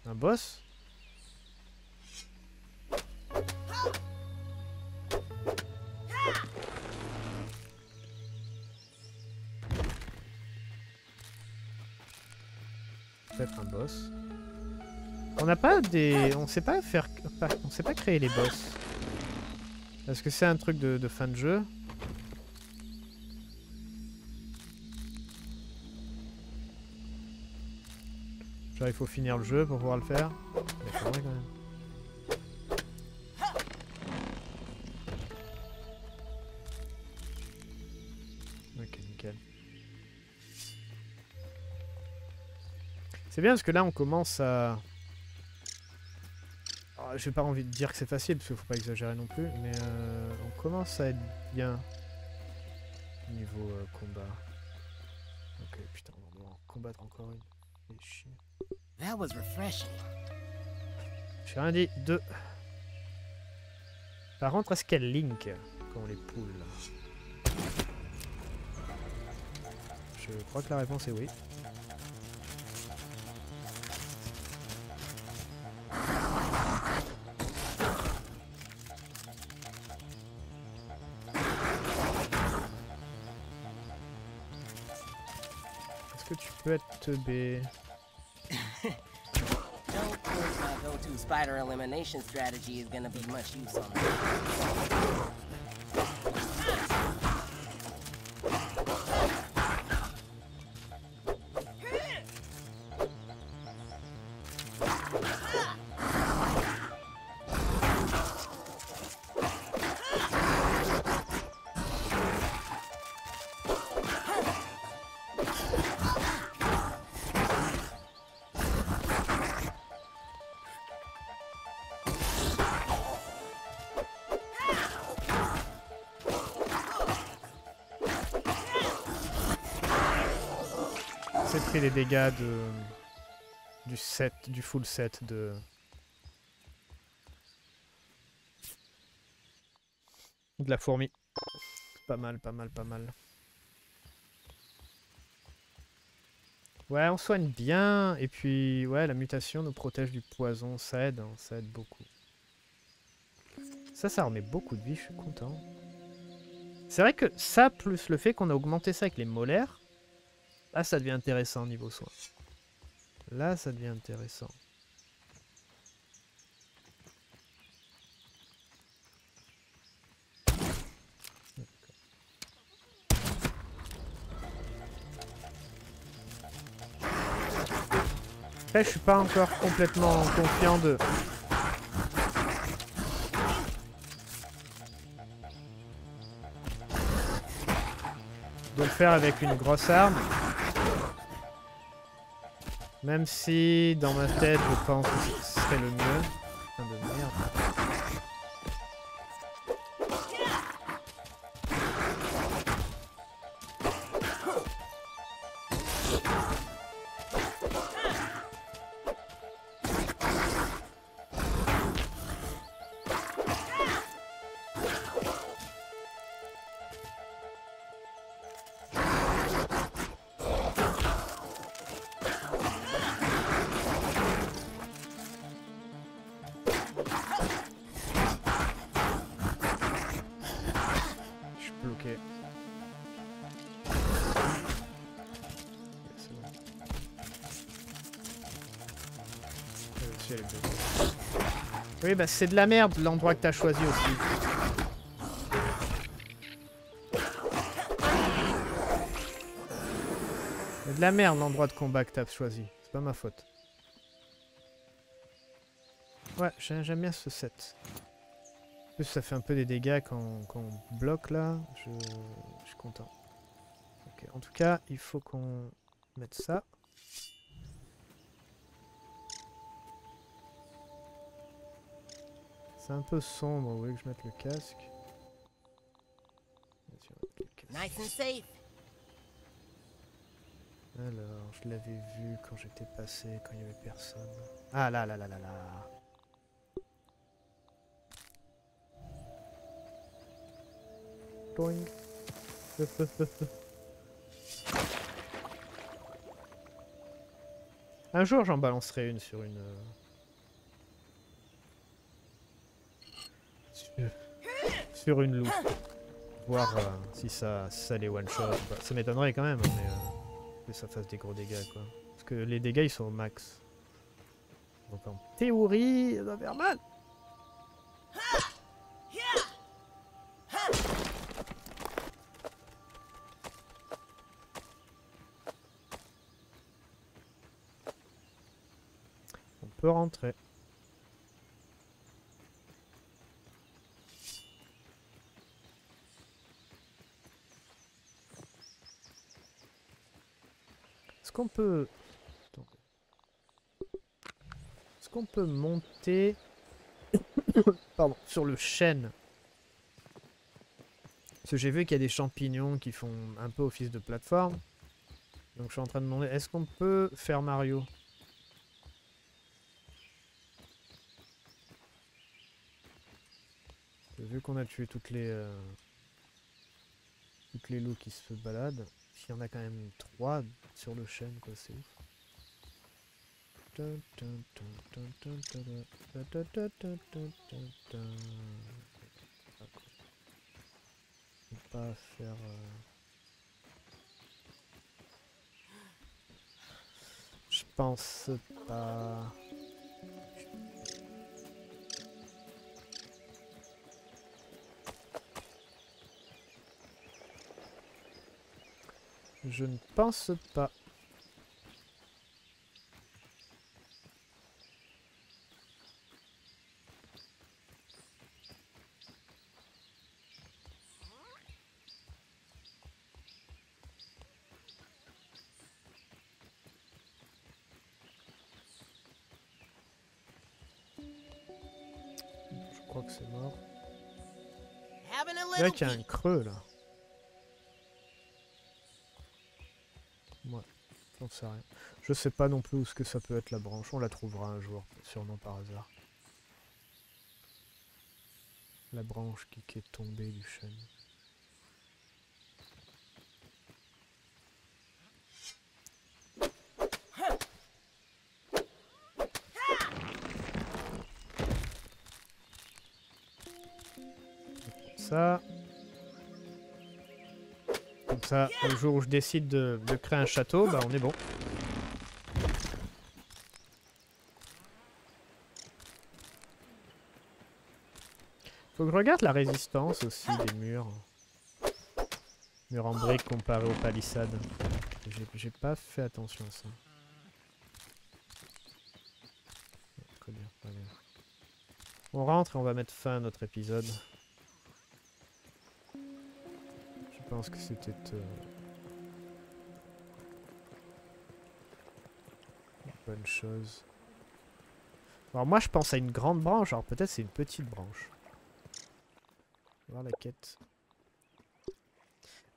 Un boss? Être un boss. On n'a pas des... On sait pas faire... On sait pas créer les boss. Est-ce que c'est un truc de, fin de jeu? Genre il faut finir le jeu pour pouvoir le faire quand même. C'est bien parce que là on commence à... J'ai pas envie de dire que c'est facile parce qu'il faut pas exagérer non plus, mais euh, on commence à être bien. niveau euh, combat. Ok, putain, on va en combattre encore une. Chier. That was refreshing. J'ai rien dit. Deux. Par contre, est-ce qu'elle link quand on les poule? Je crois que la réponse est oui. Être teubé Don't think my go-to spider elimination strategy is gonna be much use on that. Les dégâts de du set, du full set de de la fourmi. Pas mal, pas mal, pas mal. Ouais, on soigne bien et puis ouais, la mutation nous protège du poison, ça aide, hein, ça aide beaucoup. Ça, ça remet beaucoup de vie, je suis content. C'est vrai que ça, plus le fait qu'on a augmenté ça avec les molaires, Là, ça devient intéressant niveau soin. Là, ça devient intéressant. Après, je suis pas encore complètement confiant de... de le faire avec une grosse arme. Même si, dans ma tête, je pense que ce serait le mieux. Bah c'est de la merde l'endroit que t'as choisi aussi. C'est de la merde l'endroit de combat que t'as choisi. C'est pas ma faute. Ouais, j'ai- j'aime bien ce set. En plus, ça fait un peu des dégâts quand, quand on bloque là. Je, je suis content. Ok, En tout cas, il faut qu'on mette ça. C'est un peu sombre, vous voulez que je mette le casque. Nice and safe. Alors, je l'avais vu quand j'étais passé, quand il y avait personne. Ah là là là là là. Boing. Un jour, j'en balancerai une sur une. euh, Sur, sur une loupe. Voir euh, si ça, ça les one shot. ou pas. Ça m'étonnerait quand même, hein, mais. euh, que ça fasse des gros dégâts quoi. Parce que les dégâts ils sont au max. Donc en théorie, ça. On peut rentrer. Peut... Est-ce qu'on peut monter... Sur le chêne. Parce que j'ai vu qu'il y a des champignons qui font un peu office de plateforme. Donc je suis en train de demander, est-ce qu'on peut faire Mario? Vu qu'on a tué toutes les... Euh, toutes les loups qui se baladent, s'il y en a quand même trois sur le chêne, quoi, c'est ouf. Pas faire... Euh, Je pense pas... Je ne pense pas. Je crois que c'est mort. Il y a un creux là. Je sais pas non plus où ce que ça peut être la branche. On la trouvera un jour, sûrement par hasard. La branche qui, est tombée du chêne. ça. Le jour où je décide de, créer un château, bah on est bon. Faut que je regarde la résistance aussi des murs. Murs en briques comparé aux palissades. J'ai pas fait attention à ça. On rentre et on va mettre fin à notre épisode. Pense que c'était... Euh, une bonne chose. Alors moi je pense à une grande branche, alors peut-être c'est une petite branche. Voir la quête.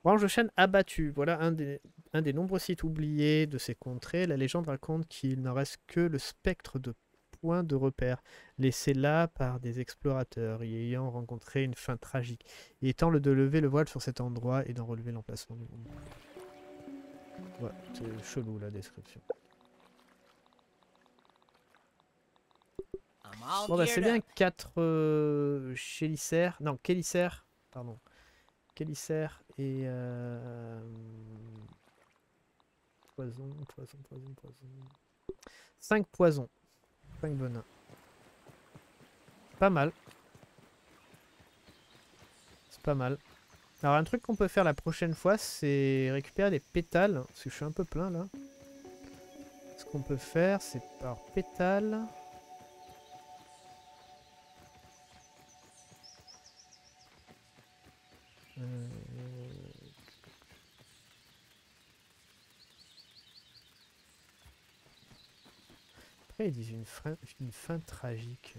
Branche de chêne abattue. Voilà un des, un des nombreux sites oubliés de ces contrées. La légende raconte qu'il n'en reste que le spectre de point de repère, laissé là par des explorateurs y ayant rencontré une fin tragique. Il est temps de lever le voile sur cet endroit et d'en relever l'emplacement du monde. Ouais, c'est chelou la description. Bon bah c'est bien 4 euh, non Kélissaire, pardon. Kélissaire et... Euh... Poison, poison, poison, poison. 5 poisons. Pas mal. C'est pas mal. Alors un truc qu'on peut faire la prochaine fois, c'est récupérer des pétales. Parce que je suis un peu plein là. Ce qu'on peut faire, c'est par pétales. Ils disent une fin, une fin tragique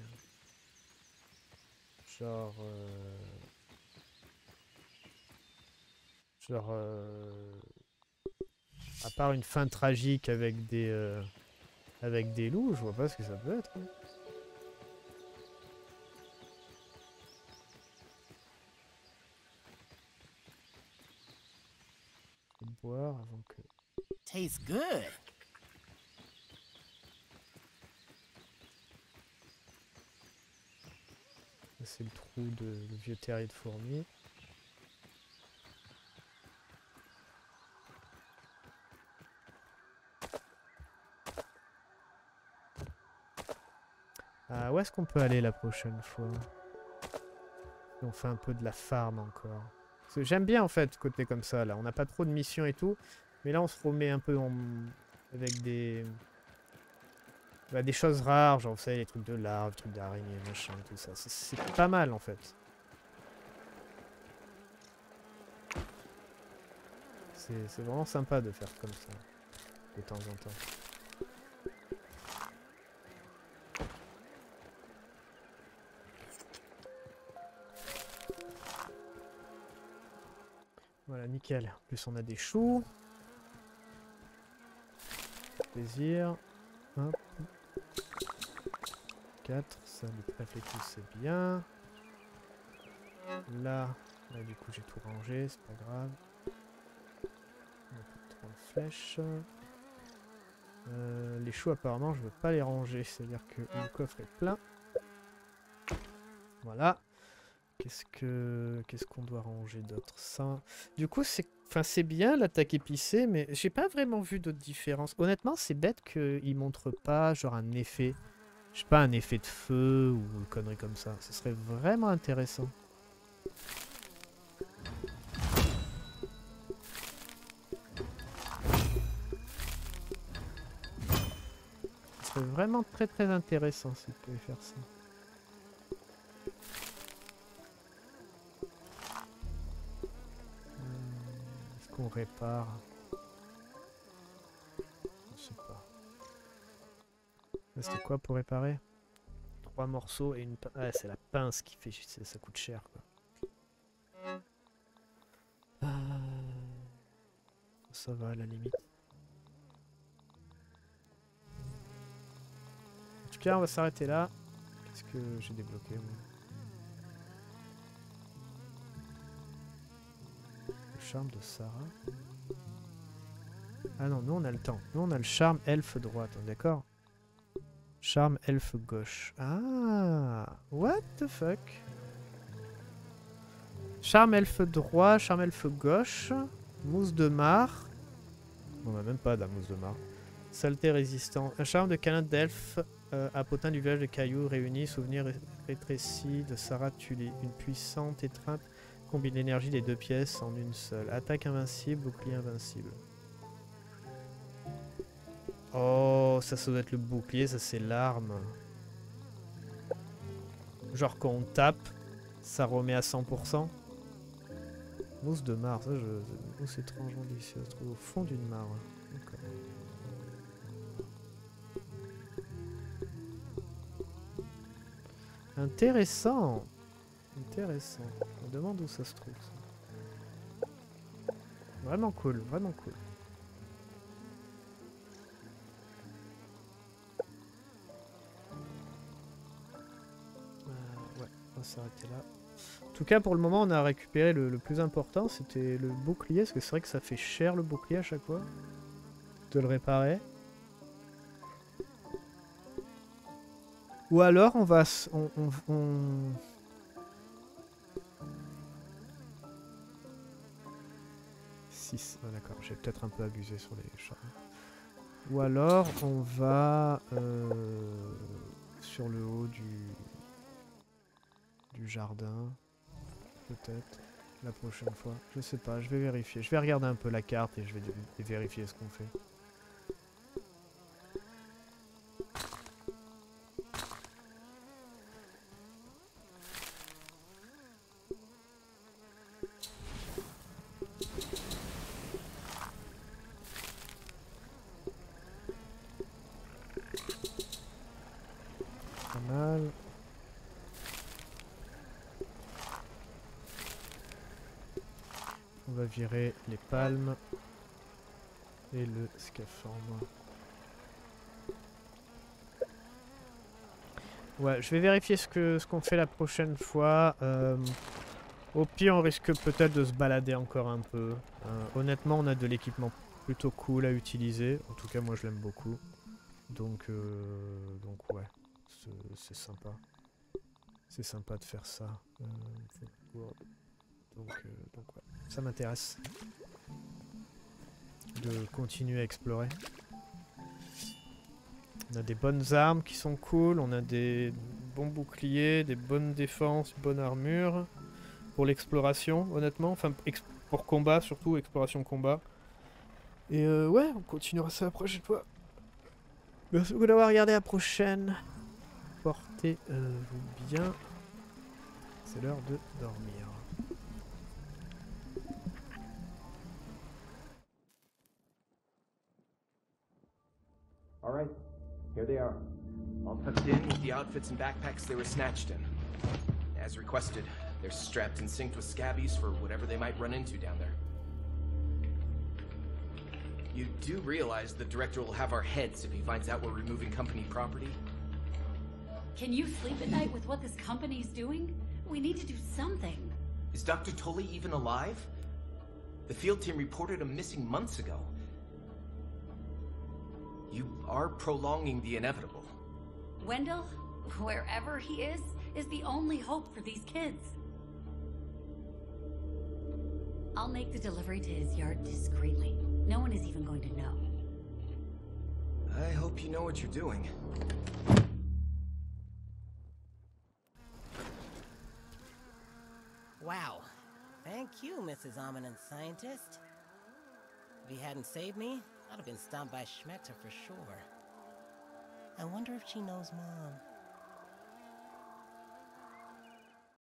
Genre... Euh, genre... Euh, à part une fin tragique avec des... Euh, avec des loups, je vois pas ce que ça peut être. Hein. Boire avant que... Tastes good. C'est le trou de le vieux terrier de fourmis. Ah, où est-ce qu'on peut aller la prochaine fois? On fait un peu de la farm encore. J'aime bien en fait côté comme ça là. On n'a pas trop de missions et tout. Mais là on se remet un peu avec des... Bah, des choses rares, genre vous savez, les trucs de larves, trucs d'araignée, machin, tout ça. C'est pas mal en fait. C'est vraiment sympa de faire comme ça, de temps en temps. Voilà, nickel. En plus, on a des choux. Plaisir. Hop. 4, ça, le tout c'est bien. Là, du coup, j'ai tout rangé, c'est pas grave. On a plus de 30 flèches. Euh, les choux, apparemment, je veux pas les ranger, c'est-à-dire que le coffre est plein. Voilà. Qu'est-ce que qu'est-ce qu'on doit ranger d'autre Ça? Du coup, c'est enfin c'est bien l'attaque épicée, mais j'ai pas vraiment vu d'autres différences. Honnêtement, c'est bête qu'il montre pas genre un effet, je sais pas un effet de feu ou une connerie comme ça. Ce serait vraiment intéressant. Ce serait vraiment très très intéressant s'il pouvait faire ça. qu'on répare? C'était quoi pour réparer? Trois morceaux et une pince. Ah, c'est la pince qui fait... Ça coûte cher, quoi. Ah. Ça va, à la limite. En tout cas, on va s'arrêter là. Qu'est-ce que j'ai débloqué, moi? Charme de Sarah. Ah non, nous on a le temps. Nous on a le charme elfe droite, d'accord? Charme elfe gauche. Ah What the fuck? Charme elfe droit, charme elfe gauche. Mousse de mar. On a même pas de la mousse de mar. Saleté résistant. Un charme de câlin d'elfe euh, à potin du village de cailloux réuni. Souvenir rétréci de Sarah Tully. Une puissante étreinte Combine l'énergie des deux pièces en une seule. Attaque invincible, bouclier invincible? Oh, ça, ça doit être le bouclier, ça c'est l'arme. Genre quand on tape, ça remet à 100%. Mousse de mare, ça je... Mousse étrangement délicieuse, trouve au fond d'une mare. Intéressant Intéressant. On demande où ça se trouve. Ça. Vraiment cool, vraiment cool. S'arrêter là. En tout cas, pour le moment, on a récupéré le, plus important, c'était le bouclier, parce que c'est vrai que ça fait cher le bouclier à chaque fois. De le réparer. Ou alors, on va... on, on, on 6. Ah, D'accord, j'ai peut-être un peu abusé sur les chats. Ou alors, on va euh, sur le haut du, du jardin. Peut-être. La prochaine fois. Je sais pas, je vais vérifier. Je vais regarder un peu la carte et je vais vérifier ce qu'on fait. virer les palmes et le Ouais, je vais vérifier ce que ce qu'on fait la prochaine fois. Euh, au pire, on risque peut-être de se balader encore un peu. Euh, honnêtement, on a de l'équipement plutôt cool à utiliser. En tout cas, moi, je l'aime beaucoup. Donc, euh, donc ouais, c'est sympa. C'est sympa de faire ça. donc, donc ouais ça m'intéresse. De continuer à explorer. On a des bonnes armes qui sont cool, on a des bons boucliers, des bonnes défenses, bonne armure. Pour l'exploration, honnêtement. Enfin, pour combat surtout, exploration combat. Et euh, ouais, on continuera ça la prochaine fois. Merci beaucoup d'avoir regardé, à la prochaine. Portez-vous bien. C'est l'heure de dormir. All tucked in with the outfits and backpacks they were snatched in. As requested, they're strapped and synced with scabbies for whatever they might run into down there. You do realize the director will have our heads if he finds out we're removing company property? Can you sleep at night with what this company's doing? We need to do something. Is Dr. Tully even alive? The field team reported him missing months ago. You are prolonging the inevitable. Wendell, wherever he is, is the only hope for these kids. I'll make the delivery to his yard discreetly. No one is even going to know. I hope you know what you're doing. Wow. Thank you, Mrs. Ominous Scientist. If you hadn't saved me, I'd have been stomped by Schmetter for sure. I wonder if she knows Mom.